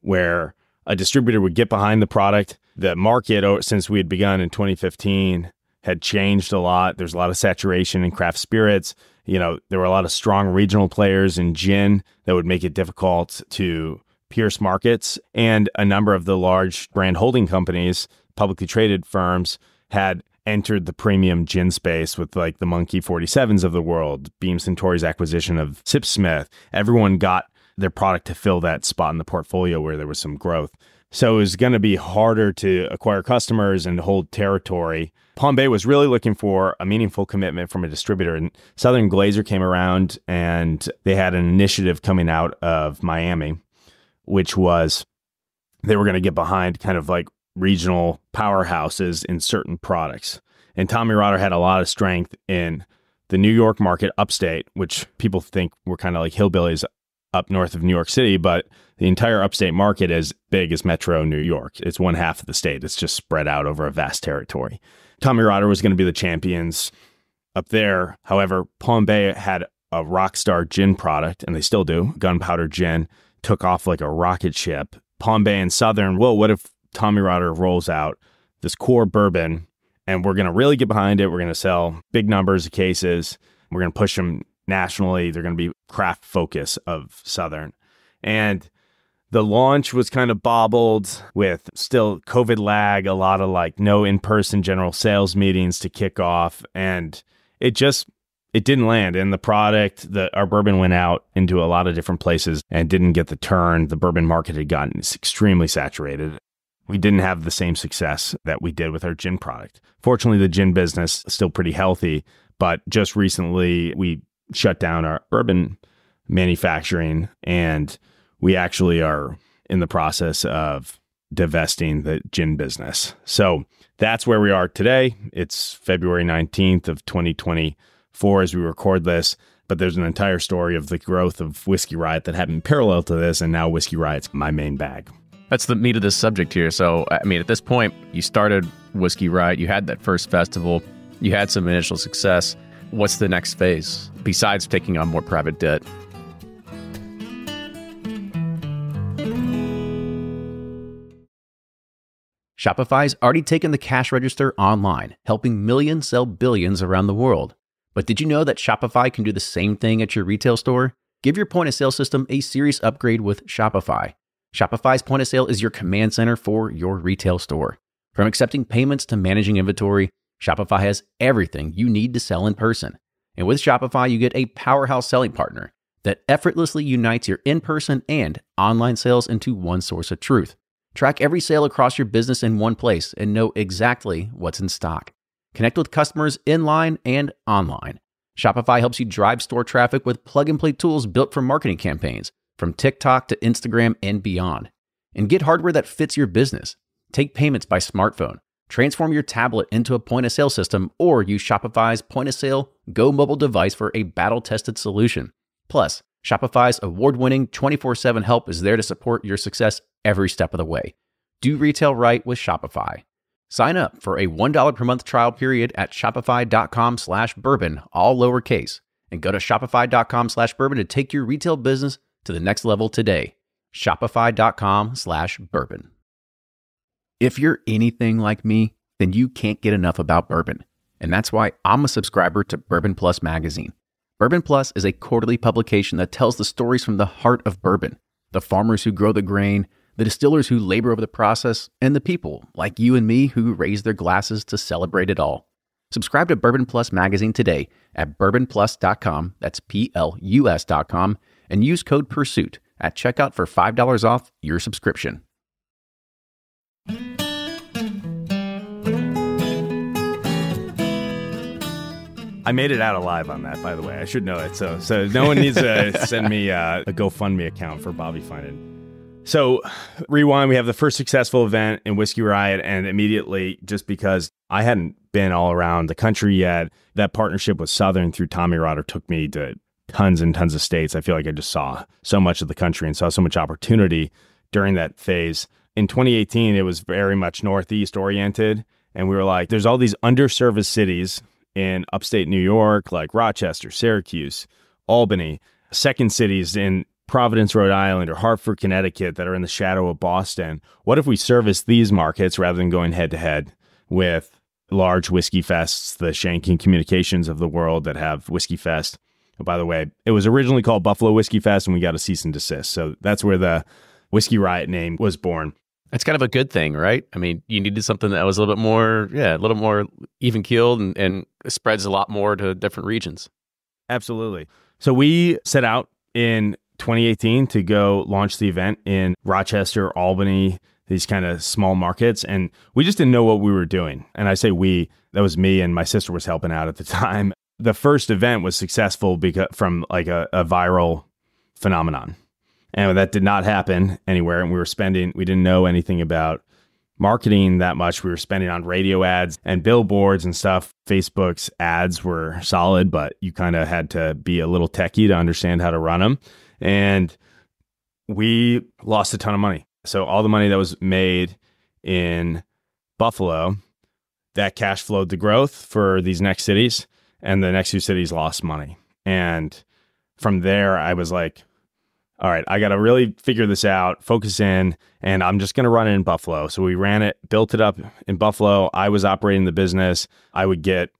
where a distributor would get behind the product. The market, since we had begun in 2015, had changed a lot. There's a lot of saturation in craft spirits. You know, there were a lot of strong regional players in gin that would make it difficult to pierce markets. And a number of the large brand holding companies, publicly traded firms, had entered the premium gin space with like the Monkey 47s of the world, Beam Suntory's acquisition of Sipsmith. Everyone got their product to fill that spot in the portfolio where there was some growth. So it was going to be harder to acquire customers and hold territory. Palm Bay was really looking for a meaningful commitment from a distributor. And Southern Glazer came around and they had an initiative coming out of Miami, which was they were going to get behind kind of like regional powerhouses in certain products. And Tommy Rotter had a lot of strength in the New York market upstate, which people think were kind of like hillbillies up north of New York City, but the entire upstate market is big as metro New York. It's one half of the state. It's just spread out over a vast territory. Tommy Rotter was going to be the champions up there. However, Palm Bay had a rock star gin product, and they still do. Gunpowder gin took off like a rocket ship. Palm Bay and Southern, well, what if Tommy Rotter rolls out this core bourbon and we're going to really get behind it. We're going to sell big numbers of cases. We're going to push them nationally. They're going to be craft focus of Southern. And the launch was kind of bobbled with still COVID lag, a lot of like no in person general sales meetings to kick off. And it just, it didn't land. And the product, the, our bourbon went out into a lot of different places and didn't get the turn. The bourbon market had gotten extremely saturated we didn't have the same success that we did with our gin product. Fortunately, the gin business is still pretty healthy, but just recently we shut down our bourbon manufacturing and we actually are in the process of divesting the gin business. So that's where we are today. It's February 19th of 2024 as we record this, but there's an entire story of the growth of Whiskey Riot that happened parallel to this and now Whiskey Riot's my main bag. That's the meat of this subject here. So, I mean, at this point, you started Whiskey Riot, you had that first festival, you had some initial success. What's the next phase besides taking on more private debt? Shopify's already taken the cash register online, helping millions sell billions around the world. But did you know that Shopify can do the same thing at your retail store? Give your point of sale system a serious upgrade with Shopify. Shopify's point of sale is your command center for your retail store. From accepting payments to managing inventory, Shopify has everything you need to sell in person. And with Shopify, you get a powerhouse selling partner that effortlessly unites your in person and online sales into one source of truth. Track every sale across your business in one place and know exactly what's in stock. Connect with customers in line and online. Shopify helps you drive store traffic with plug and play tools built for marketing campaigns from TikTok to Instagram and beyond. And get hardware that fits your business. Take payments by smartphone, transform your tablet into a point of sale system, or use Shopify's point of sale Go mobile device for a battle tested solution. Plus, Shopify's award winning 24 7 help is there to support your success every step of the way. Do retail right with Shopify. Sign up for a $1 per month trial period at shopify.com slash bourbon, all lowercase, and go to shopify.com slash bourbon to take your retail business to the next level today. Shopify.com slash bourbon. If you're anything like me, then you can't get enough about bourbon. And that's why I'm a subscriber to Bourbon Plus magazine. Bourbon Plus is a quarterly publication that tells the stories from the heart of bourbon the farmers who grow the grain, the distillers who labor over the process, and the people like you and me who raise their glasses to celebrate it all. Subscribe to Bourbon Plus magazine today at bourbonplus.com. That's P L U S.com and use code PURSUIT at checkout for $5 off your subscription. I made it out alive on that, by the way. I should know it. So, so no one needs to [LAUGHS] send me uh, a GoFundMe account for Bobby Finan. So, rewind. We have the first successful event in Whiskey Riot, and immediately, just because I hadn't been all around the country yet, that partnership with Southern through Tommy Rotter took me to tons and tons of states. I feel like I just saw so much of the country and saw so much opportunity during that phase. In 2018, it was very much Northeast oriented. And we were like, there's all these underserviced cities in upstate New York, like Rochester, Syracuse, Albany, second cities in Providence, Rhode Island, or Hartford, Connecticut that are in the shadow of Boston. What if we service these markets rather than going head to head with large whiskey fests, the Shanken Communications of the world that have Whiskey Fest? Oh, by the way, it was originally called Buffalo Whiskey Fest, and we got a cease and desist. So that's where the Whiskey Riot name was born. That's kind of a good thing, right? I mean, you needed something that was a little bit more, yeah, a little more even keeled and, and spreads a lot more to different regions. Absolutely. So we set out in 2018 to go launch the event in Rochester, Albany, these kind of small markets. And we just didn't know what we were doing. And I say we, that was me and my sister was helping out at the [LAUGHS] time. The first event was successful because from like a, a viral phenomenon. And that did not happen anywhere. And we were spending, we didn't know anything about marketing that much. We were spending on radio ads and billboards and stuff. Facebook's ads were solid, but you kind of had to be a little techie to understand how to run them. And we lost a ton of money. So all the money that was made in Buffalo, that cash flowed to growth for these next cities. And the next two cities lost money. And from there, I was like, all right, I got to really figure this out, focus in, and I'm just going to run it in Buffalo. So we ran it, built it up in Buffalo. I was operating the business. I would get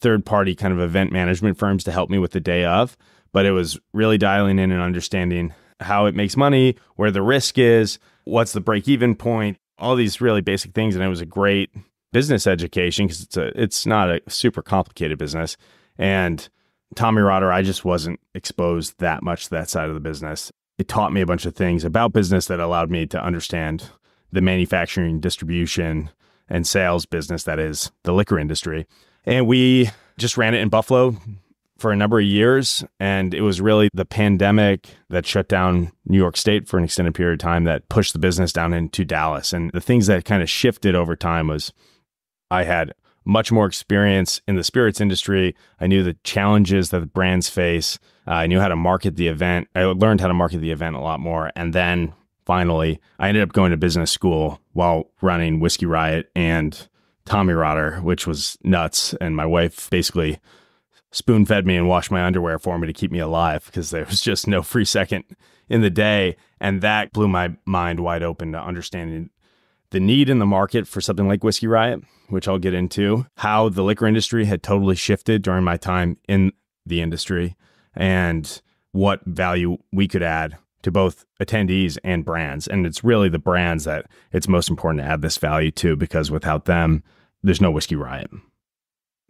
third party kind of event management firms to help me with the day of, but it was really dialing in and understanding how it makes money, where the risk is, what's the break even point, all these really basic things. And it was a great business education because it's a, it's not a super complicated business. And Tommy Rotter, I just wasn't exposed that much to that side of the business it taught me a bunch of things about business that allowed me to understand the manufacturing, distribution, and sales business that is the liquor industry. And we just ran it in Buffalo for a number of years. And it was really the pandemic that shut down New York State for an extended period of time that pushed the business down into Dallas. And the things that kind of shifted over time was I had much more experience in the spirits industry. I knew the challenges that the brands face. Uh, I knew how to market the event. I learned how to market the event a lot more. And then finally, I ended up going to business school while running Whiskey Riot and Tommy Rotter, which was nuts. And my wife basically spoon fed me and washed my underwear for me to keep me alive because there was just no free second in the day. And that blew my mind wide open to understanding the need in the market for something like Whiskey Riot, which I'll get into, how the liquor industry had totally shifted during my time in the industry, and what value we could add to both attendees and brands. And it's really the brands that it's most important to add this value to because without them, there's no Whiskey Riot.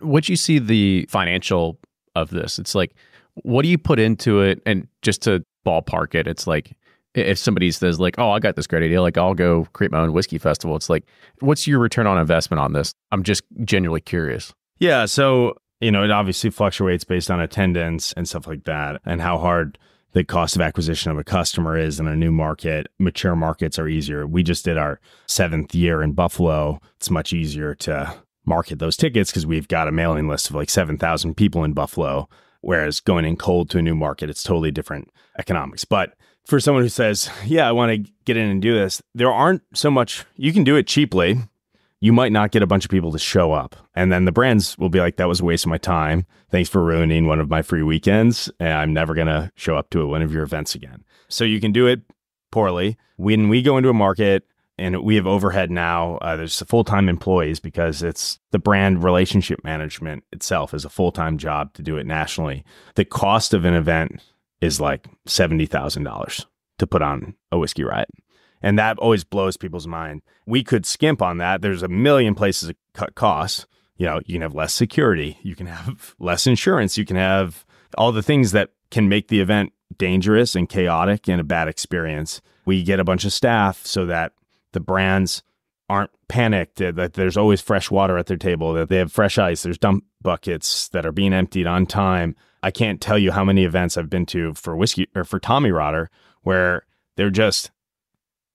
What you see the financial of this? It's like, what do you put into it? And just to ballpark it, it's like if somebody says like, "Oh, I got this great idea, like I'll go create my own whiskey festival," it's like, what's your return on investment on this? I'm just genuinely curious. Yeah, so you know, it obviously fluctuates based on attendance and stuff like that, and how hard the cost of acquisition of a customer is in a new market. Mature markets are easier. We just did our seventh year in Buffalo. It's much easier to market those tickets because we've got a mailing list of like 7,000 people in Buffalo. Whereas going in cold to a new market, it's totally different economics. But for someone who says, Yeah, I want to get in and do this, there aren't so much, you can do it cheaply. You might not get a bunch of people to show up. And then the brands will be like, That was a waste of my time. Thanks for ruining one of my free weekends. And I'm never going to show up to one of your events again. So you can do it poorly. When we go into a market, and we have overhead now. Uh, there's full time employees because it's the brand relationship management itself is a full time job to do it nationally. The cost of an event is like $70,000 to put on a whiskey riot. And that always blows people's mind. We could skimp on that. There's a million places to cut costs. You know, you can have less security, you can have [LAUGHS] less insurance, you can have all the things that can make the event dangerous and chaotic and a bad experience. We get a bunch of staff so that the brands aren't panicked that there's always fresh water at their table, that they have fresh ice, there's dump buckets that are being emptied on time. I can't tell you how many events I've been to for whiskey or for Tommy Rotter where they're just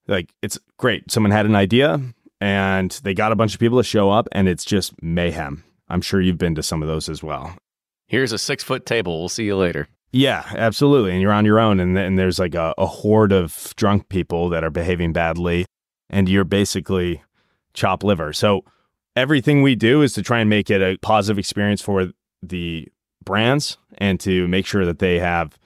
like it's great. Someone had an idea and they got a bunch of people to show up and it's just mayhem. I'm sure you've been to some of those as well. Here's a six foot table. We'll see you later. Yeah, absolutely. And you're on your own, and, and there's like a, a horde of drunk people that are behaving badly, and you're basically chop liver. So everything we do is to try and make it a positive experience for the brands and to make sure that they have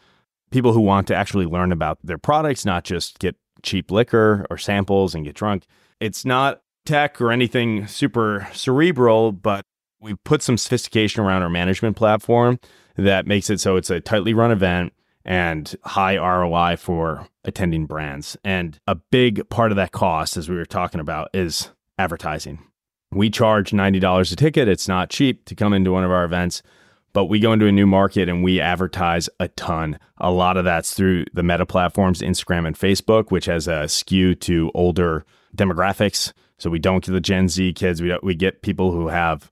people who want to actually learn about their products, not just get cheap liquor or samples and get drunk. It's not tech or anything super cerebral, but we put some sophistication around our management platform that makes it so it's a tightly run event and high ROI for attending brands. And a big part of that cost, as we were talking about, is advertising. We charge $90 a ticket. It's not cheap to come into one of our events, but we go into a new market and we advertise a ton. A lot of that's through the meta platforms, Instagram and Facebook, which has a skew to older demographics. So we don't get the Gen Z kids. We, we get people who have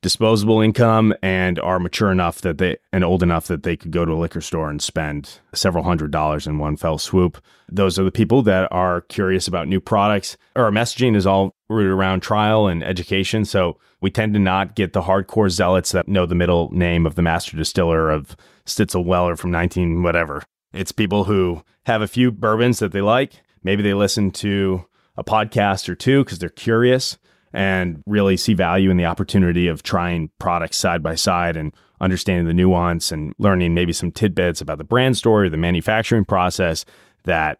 disposable income and are mature enough that they and old enough that they could go to a liquor store and spend several hundred dollars in one fell swoop. Those are the people that are curious about new products. Our messaging is all rooted around trial and education. So we tend to not get the hardcore zealots that know the middle name of the master distiller of Stitzel Weller from 19 whatever. It's people who have a few bourbons that they like. Maybe they listen to a podcast or two because they're curious and really see value in the opportunity of trying products side by side and understanding the nuance and learning maybe some tidbits about the brand story, the manufacturing process that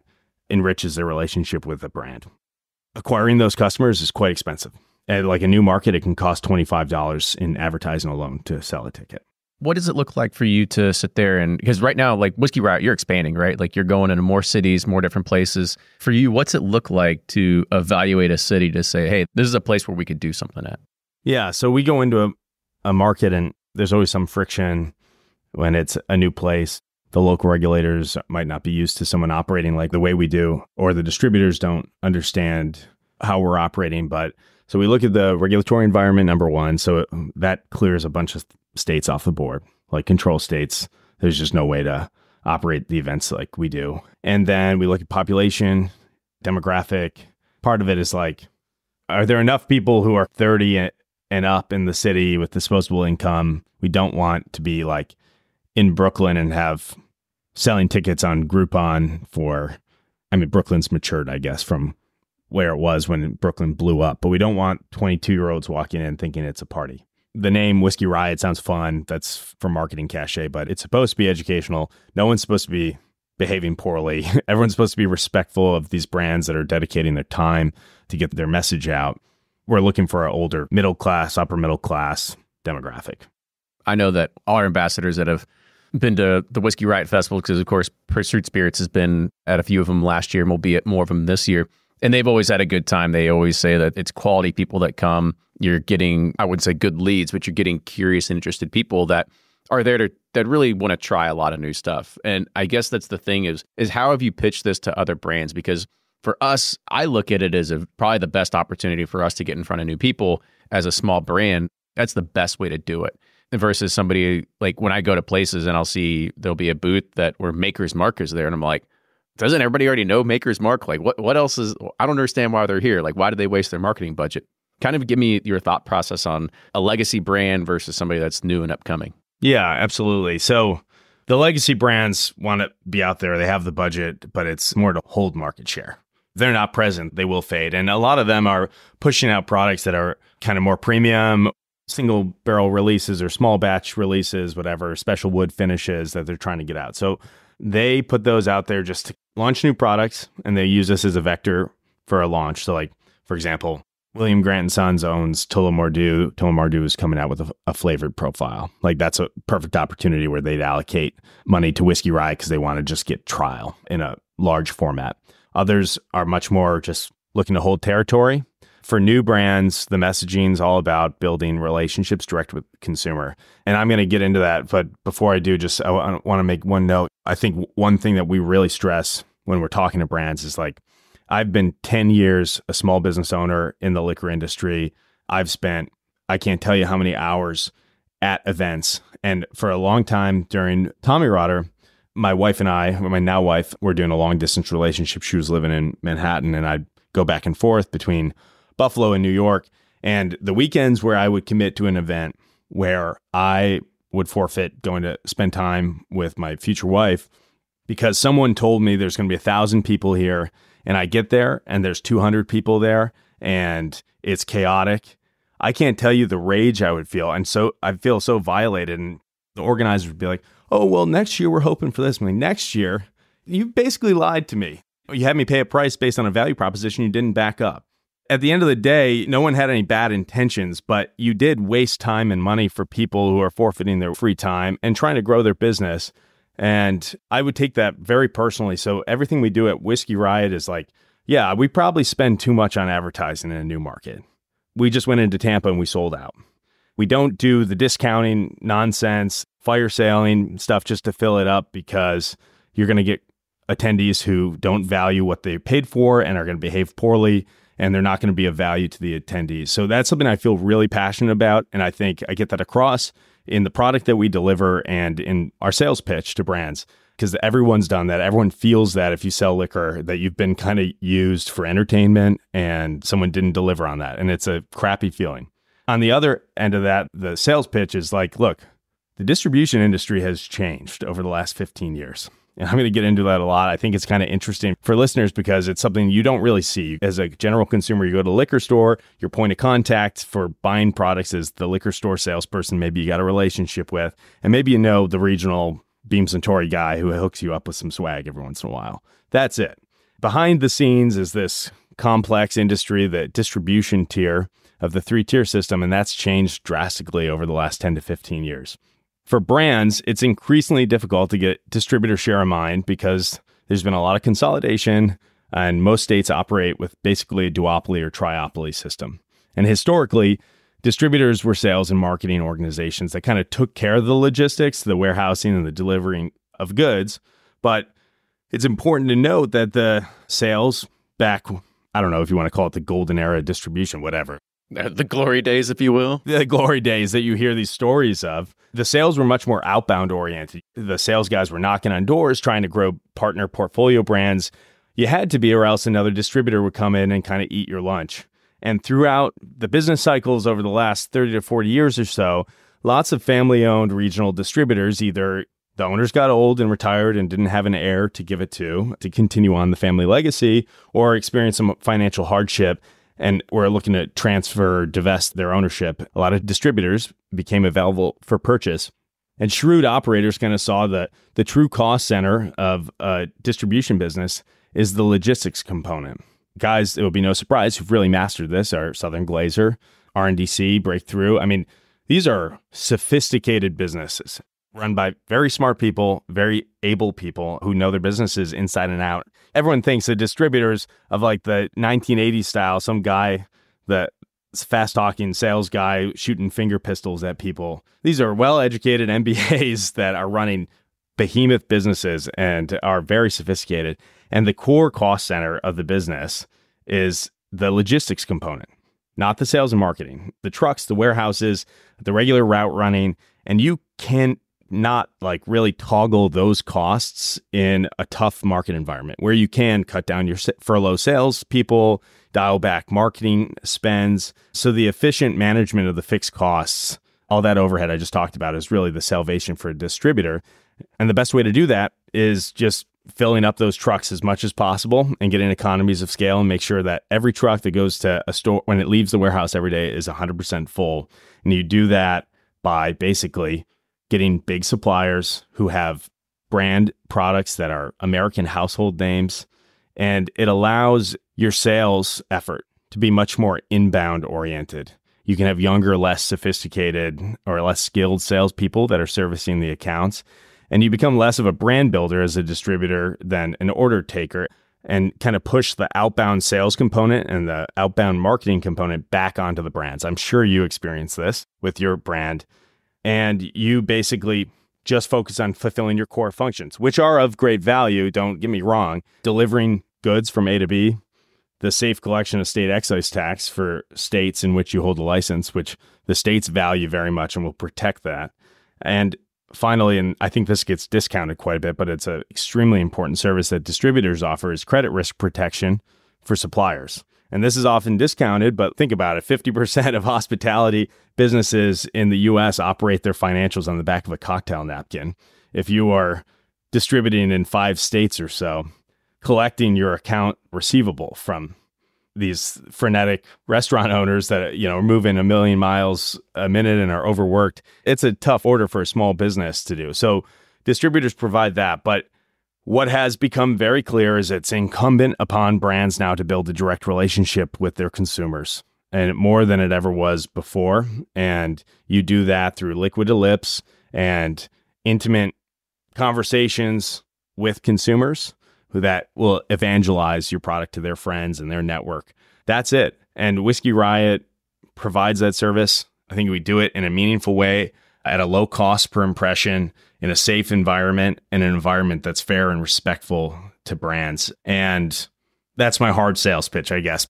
enriches their relationship with the brand. Acquiring those customers is quite expensive. At like a new market, it can cost $25 in advertising alone to sell a ticket what does it look like for you to sit there and because right now like whiskey riot you're expanding right? Like you're going into more cities more different places. For you what's it look like to evaluate a city to say hey this is a place where we could do something at yeah so we go into a, a market and there's always some friction when it's a new place. The local regulators might not be used to someone operating like the way we do or the distributors don't understand how we're operating but so we look at the regulatory environment number one so that clears a bunch of states off the board, like control states. There's just no way to operate the events like we do. And then we look at population, demographic. Part of it is like, are there enough people who are 30 and up in the city with disposable income? We don't want to be like in Brooklyn and have selling tickets on Groupon for, I mean, Brooklyn's matured, I guess, from where it was when Brooklyn blew up, but we don't want 22 year olds walking in thinking it's a party the name Whiskey Riot sounds fun. That's for marketing cachet, but it's supposed to be educational. No one's supposed to be behaving poorly. [LAUGHS] Everyone's supposed to be respectful of these brands that are dedicating their time to get their message out. We're looking for an older middle class, upper middle class demographic. I know that our ambassadors that have been to the Whiskey Riot Festival, because of course Pursuit Spirits has been at a few of them last year and will be at more of them this year. And they've always had a good time. They always say that it's quality people that come. You're getting i would say good leads but you're getting curious interested people that are there to that really want to try a lot of new stuff. And i guess that's the thing is is how have you pitched this to other brands? Because for us i look at it as a, probably the best opportunity for us to get in front of new people as a small brand. That's the best way to do it versus somebody like when i go to places and i'll see there'll be a booth that where makers markers there and i'm like doesn't everybody already know Maker's Mark like what what else is i don't understand why they're here like why do they waste their marketing budget kind of give me your thought process on a legacy brand versus somebody that's new and upcoming. Yeah, absolutely. So the legacy brands want to be out there. They have the budget, but it's more to hold market share. they're not present, they will fade. And a lot of them are pushing out products that are kind of more premium, single barrel releases or small batch releases, whatever, special wood finishes that they're trying to get out. So they put those out there just to launch new products and they use this as a vector for a launch. So like for example, William Grant and Sons owns Tullamore Dew is coming out with a, a, flavored profile. Like that's a perfect opportunity where they'd allocate money to Whiskey Riot because they want to just get trial in a large format. Others are much more just looking to hold territory. For new brands, the messaging is all about building relationships direct with consumer. And I'm going to get into that. But before I do, just I want to make one note. I think one thing that we really stress when we're talking to brands is like, I've been 10 years a small business owner in the liquor industry. I've spent, I can't tell you how many hours at events. And for a long time during Tommy Rotter, my wife and I, my now wife, were doing a long distance relationship. She was living in Manhattan, and I'd go back and forth between Buffalo and New York. And the weekends where I would commit to an event where I would forfeit going to spend time with my future wife because someone told me there's going to be a thousand people here and I get there and there's 200 people there and it's chaotic. I can't tell you the rage I would feel. And so I feel so violated. And the organizers would be like, oh, well, next year we're hoping for this. I next year, you basically lied to me. You had me pay a price based on a value proposition you didn't back up. At the end of the day, no one had any bad intentions, but you did waste time and money for people who are forfeiting their free time and trying to grow their business. And I would take that very personally. So everything we do at Whiskey Riot is like, yeah, we probably spend too much on advertising in a new market. We just went into Tampa and we sold out. We don't do the discounting nonsense, fire sailing stuff just to fill it up because you're going to get attendees who don't value what they paid for and are going to behave poorly and they're not going to be of value to the attendees. So that's something I feel really passionate about and I think I get that across in the product that we deliver and in our sales pitch to brands because everyone's done that. Everyone feels that if you sell liquor that you've been kind of used for entertainment and someone didn't deliver on that and it's a crappy feeling. On the other end of that, the sales pitch is like, look, the distribution industry has changed over the last 15 years. And I'm going to get into that a lot. I think it's kind of interesting for listeners because it's something you don't really see. As a general consumer, you go to a liquor store, your point of contact for buying products is the liquor store salesperson, maybe you got a relationship with, and maybe you know the regional Beam Suntory guy who hooks you up with some swag every once in a while. That's it. Behind the scenes is this complex industry, the distribution tier of the three tier system, and that's changed drastically over the last 10 to 15 years. For brands, it's increasingly difficult to get distributor share of mind because there's been a lot of consolidation, and most states operate with basically a duopoly or triopoly system. And historically, distributors were sales and marketing organizations that kind of took care of the logistics, the warehousing, and the delivering of goods. But it's important to note that the sales back, I don't know if you want to call it the golden era distribution, whatever, [LAUGHS] the glory days, if you will. The glory days that you hear these stories of. The sales were much more outbound oriented. The sales guys were knocking on doors, trying to grow partner portfolio brands. You had to be, or else another distributor would come in and kind of eat your lunch. And throughout the business cycles over the last 30 to 40 years or so, lots of family owned regional distributors either the owners got old and retired and didn't have an heir to give it to to continue on the family legacy or experienced some financial hardship and were looking to transfer, divest their ownership. A lot of distributors became available for purchase. And shrewd operators kind of saw that the true cost center of a distribution business is the logistics component. Guys, it would be no surprise who've really mastered this are Southern Glazer, RNDC, Breakthru. I mean, these are sophisticated businesses run by very smart people, very able people who know their businesses inside and out. Everyone thinks the distributors of like the 1980s style, some guy that fast talking sales guy shooting finger pistols at people. These are well educated MBAs [LAUGHS] that are running behemoth businesses and are very sophisticated. And the core cost center of the business is the logistics component, not the sales and marketing, the trucks, the warehouses, the regular route running. And you can not like really toggle those costs in a tough market environment where you can cut down your furlough sales people, dial back marketing spends. So the efficient management of the fixed costs, all that overhead I just talked about is really the salvation for a distributor. And the best way to do that is just filling up those trucks as much as possible and getting economies of scale and make sure that every truck that goes to a store when it leaves the warehouse every day is 100% full. And you do that by basically getting big suppliers who have brand products that are American household names. And it allows your sales effort to be much more inbound oriented. You can have younger, less sophisticated or less skilled salespeople that are servicing the accounts. And you become less of a brand builder as a distributor than an order taker and kind of push the outbound sales component and the outbound marketing component back onto the brands. I'm sure you experience this with your brand and you basically just focus on fulfilling your core functions, which are of great value. Don't get me wrong. Delivering goods from A to B the safe collection of state excise tax for states in which you hold a license, which the states value very much and will protect that. And finally, and I think this gets discounted quite a bit, but it's an extremely important service that distributors offer is credit risk protection for suppliers. And this is often discounted, but think about it 50% of hospitality businesses in the US operate their financials on the back of a cocktail napkin. If you are distributing in five states or so, collecting your account receivable from these frenetic restaurant owners that you know are moving a million miles a minute and are overworked it's a tough order for a small business to do so distributors provide that but what has become very clear is it's incumbent upon brands now to build a direct relationship with their consumers and more than it ever was before and you do that through liquid to lips and intimate conversations with consumers who that will evangelize your product to their friends and their network. That's it. And Whiskey Riot provides that service. I think we do it in a meaningful way at a low cost per impression in a safe environment and an environment that's fair and respectful to brands. And that's my hard sales pitch, I guess.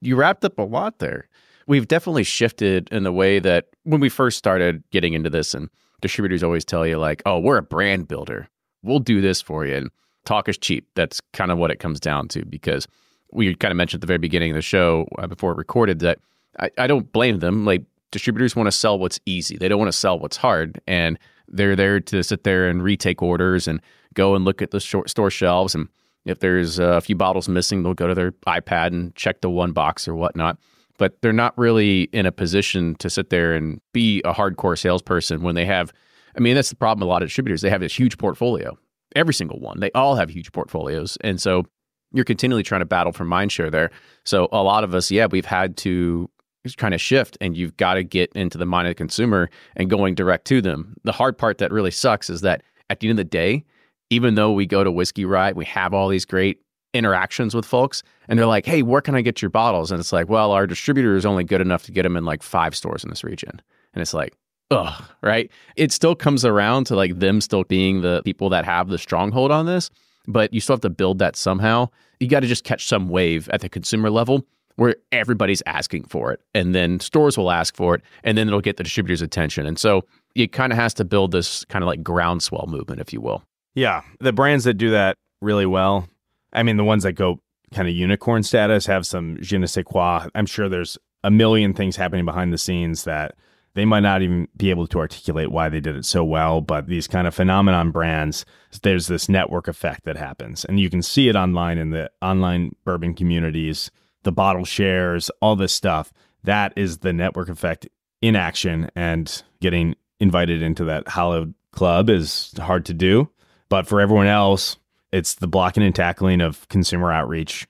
You wrapped up a lot there. We've definitely shifted in the way that when we first started getting into this, and distributors always tell you, like, oh, we're a brand builder. We'll do this for you. And talk is cheap. That's kind of what it comes down to because we kind of mentioned at the very beginning of the show uh, before it recorded that I, I don't blame them. Like distributors want to sell what's easy, they don't want to sell what's hard. And they're there to sit there and retake orders and go and look at the store shelves. And if there's a few bottles missing, they'll go to their iPad and check the one box or whatnot. But they're not really in a position to sit there and be a hardcore salesperson when they have. I mean, that's the problem. A lot of distributors they have this huge portfolio every single one. They all have huge portfolios. And so you're continually trying to battle for mind share there. So a lot of us, yeah, we've had to trying to shift and you've got to get into the mind of the consumer and going direct to them. The hard part that really sucks is that at the end of the day, even though we go to Whiskey Riot, we have all these great interactions with folks and they're like, hey, where can I get your bottles? And it's like, well, our distributor is only good enough to get them in like five stores in this region. And it's like, ugh, right? It still comes around to like them still being the people that have the stronghold on this, but you still have to build that somehow. You got to just catch some wave at the consumer level where everybody's asking for it. And then stores will ask for it, and then it'll get the distributor's attention. And so it kind of has to build this kind of like groundswell movement, if you will. Yeah. The brands that do that really well, I mean, the ones that go kind of unicorn status have some je ne sais quoi. I'm sure there's a million things happening behind the scenes that they might not even be able to articulate why they did it so well, but these kind of phenomenon brands, there's this network effect that happens. And you can see it online in the online bourbon communities, the bottle shares, all this stuff. That is the network effect in action. And getting invited into that hallowed club is hard to do. But for everyone else, it's the blocking and tackling of consumer outreach,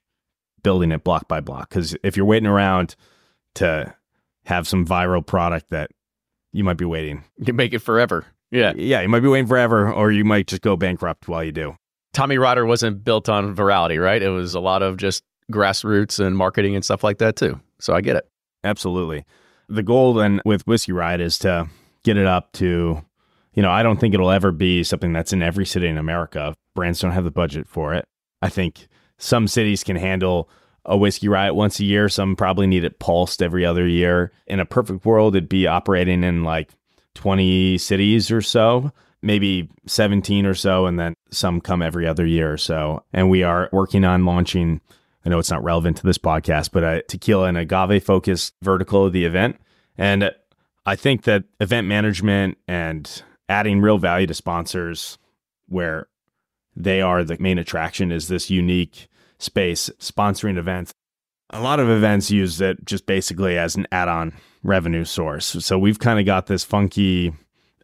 building it block by block. Because if you're waiting around to have some viral product that you might be waiting. You can make it forever. Yeah. Yeah, you might be waiting forever, or you might just go bankrupt while you do. Tommy Rotter wasn't built on virality, right? It was a lot of just grassroots and marketing and stuff like that too. So I get it. Absolutely. The goal then with Whiskey Riot is to get it up to, you know, I don't think it'll ever be something that's in every city in America. Brands don't have the budget for it. I think some cities can handle a whiskey riot once a year. Some probably need it pulsed every other year. In a perfect world, it'd be operating in like 20 cities or so, maybe 17 or so, and then some come every other year or so. And we are working on launching, I know it's not relevant to this podcast, but a tequila and agave focused vertical of the event. And I think that event management and adding real value to sponsors where they are the main attraction is this unique space sponsoring events. A lot of events use it just basically as an add on revenue source. So we've kind of got this funky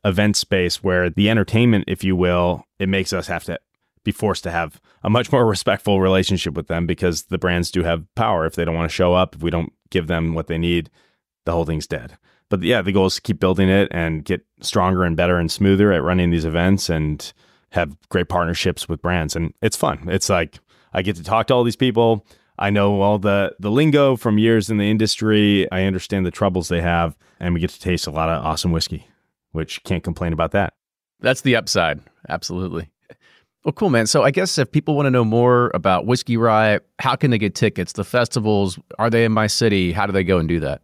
event space where the entertainment, if you will, it makes us have to be forced to have a much more [LAUGHS] respectful relationship with them because the brands do have power. If they don't want to show up, if we don't give them what they need, the whole thing's dead. But yeah, the goal is to keep building it and get stronger and better and smoother at running these events and have great partnerships with brands. And it's fun. It's like I get to talk to all these people. I know all the the lingo from years in the industry. I understand the troubles they have, and we get to taste a lot of awesome whiskey, which can't complain about that. That's the upside. Absolutely. Well, cool, man. So I guess if people want to know more about Whiskey Riot, how can they get tickets? The festivals, are they in my city? How do they go and do that?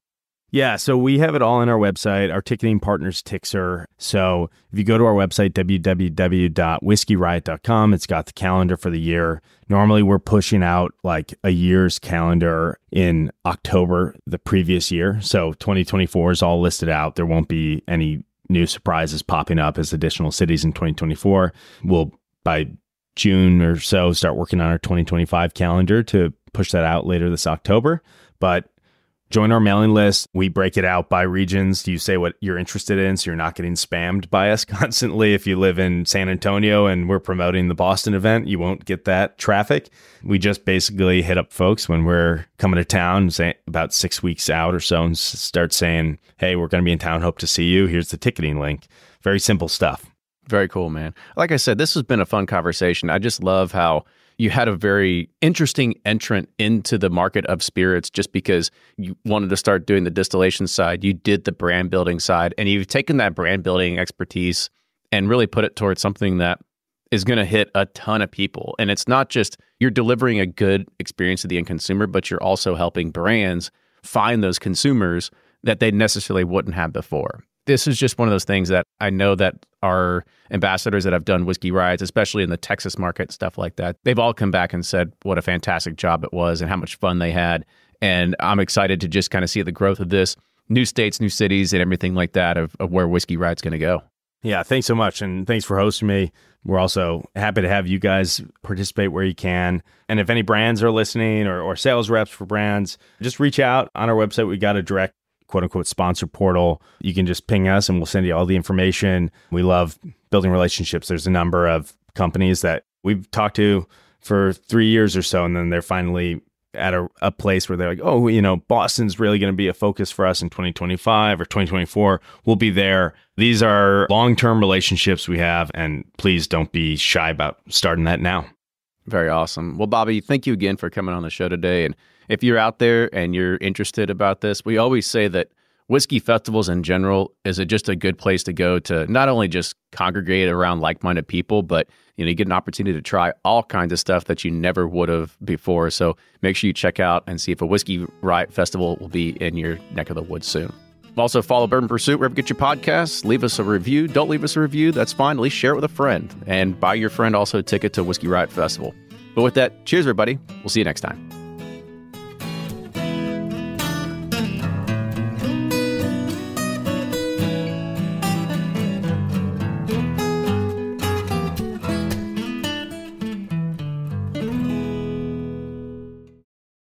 Yeah, so we have it all on our website, our ticketing partners Tixr. So if you go to our website, www.whiskeyriot.com, it's got the calendar for the year. Normally we're pushing out like a year's calendar in October the previous year. So 2024 is all listed out. There won't be any new surprises popping up as additional cities in 2024. We'll by June or so start working on our 2025 calendar to push that out later this October. But join our mailing list. We break it out by regions. You say what you're interested in so you're not getting spammed by us [LAUGHS] constantly. If you live in San Antonio and we're promoting the Boston event, you won't get that traffic. We just basically hit up folks when we're coming to town, say about six weeks out or so, and start saying, hey, we're going to be in town. Hope to see you. Here's the ticketing link. Very simple stuff. Very cool, man. Like I said, this has been a fun conversation. I just love how you had a very interesting entrant into the market of spirits just because you wanted to start doing the distillation side. You did the brand building side, and you've taken that brand building expertise and really put it towards something that is going to hit a ton of people. And it's not just you're delivering a good experience to the end consumer, but you're also helping brands find those consumers that they necessarily wouldn't have before this is just one of those things that I know that our ambassadors that have done Whiskey Riots, especially in the Texas market, stuff like that, they've all come back and said what a fantastic job it was and how much fun they had. And I'm excited to just kind of see the growth of this new states, new cities, and everything like that of, of where Whiskey Riot's going to go. Yeah, thanks so much. And thanks for hosting me. We're also happy to have you guys participate where you can. And if any brands are listening or, or sales reps for brands, just reach out on our website. We got a direct quote unquote sponsor portal. You can just ping us and we'll send you all the information. We love building relationships. There's a number of companies that we've talked to for three years or so, and then they're finally at a, a place where they're like, oh, you know, Boston's really going to be a focus for us in 2025 or 2024. We'll be there. These are long term relationships we have, and please don't be shy about starting that now. Very awesome. Well, Bobby, thank you again for coming on the show today. And if you're out there and you're interested about this, we always say that whiskey festivals in general is a, just a good place to go to not only just congregate around like-minded people, but you know you get an opportunity to try all kinds of stuff that you never would have before. So make sure you check out and see if a whiskey riot festival will be in your neck of the woods soon. Also, follow Bourbon Pursuit wherever you get your podcasts. Leave us a review. Don't leave us a review. That's fine. At least share it with a friend. And buy your friend also a ticket to Whiskey Riot Festival. But with that, cheers, everybody. We'll see you next time.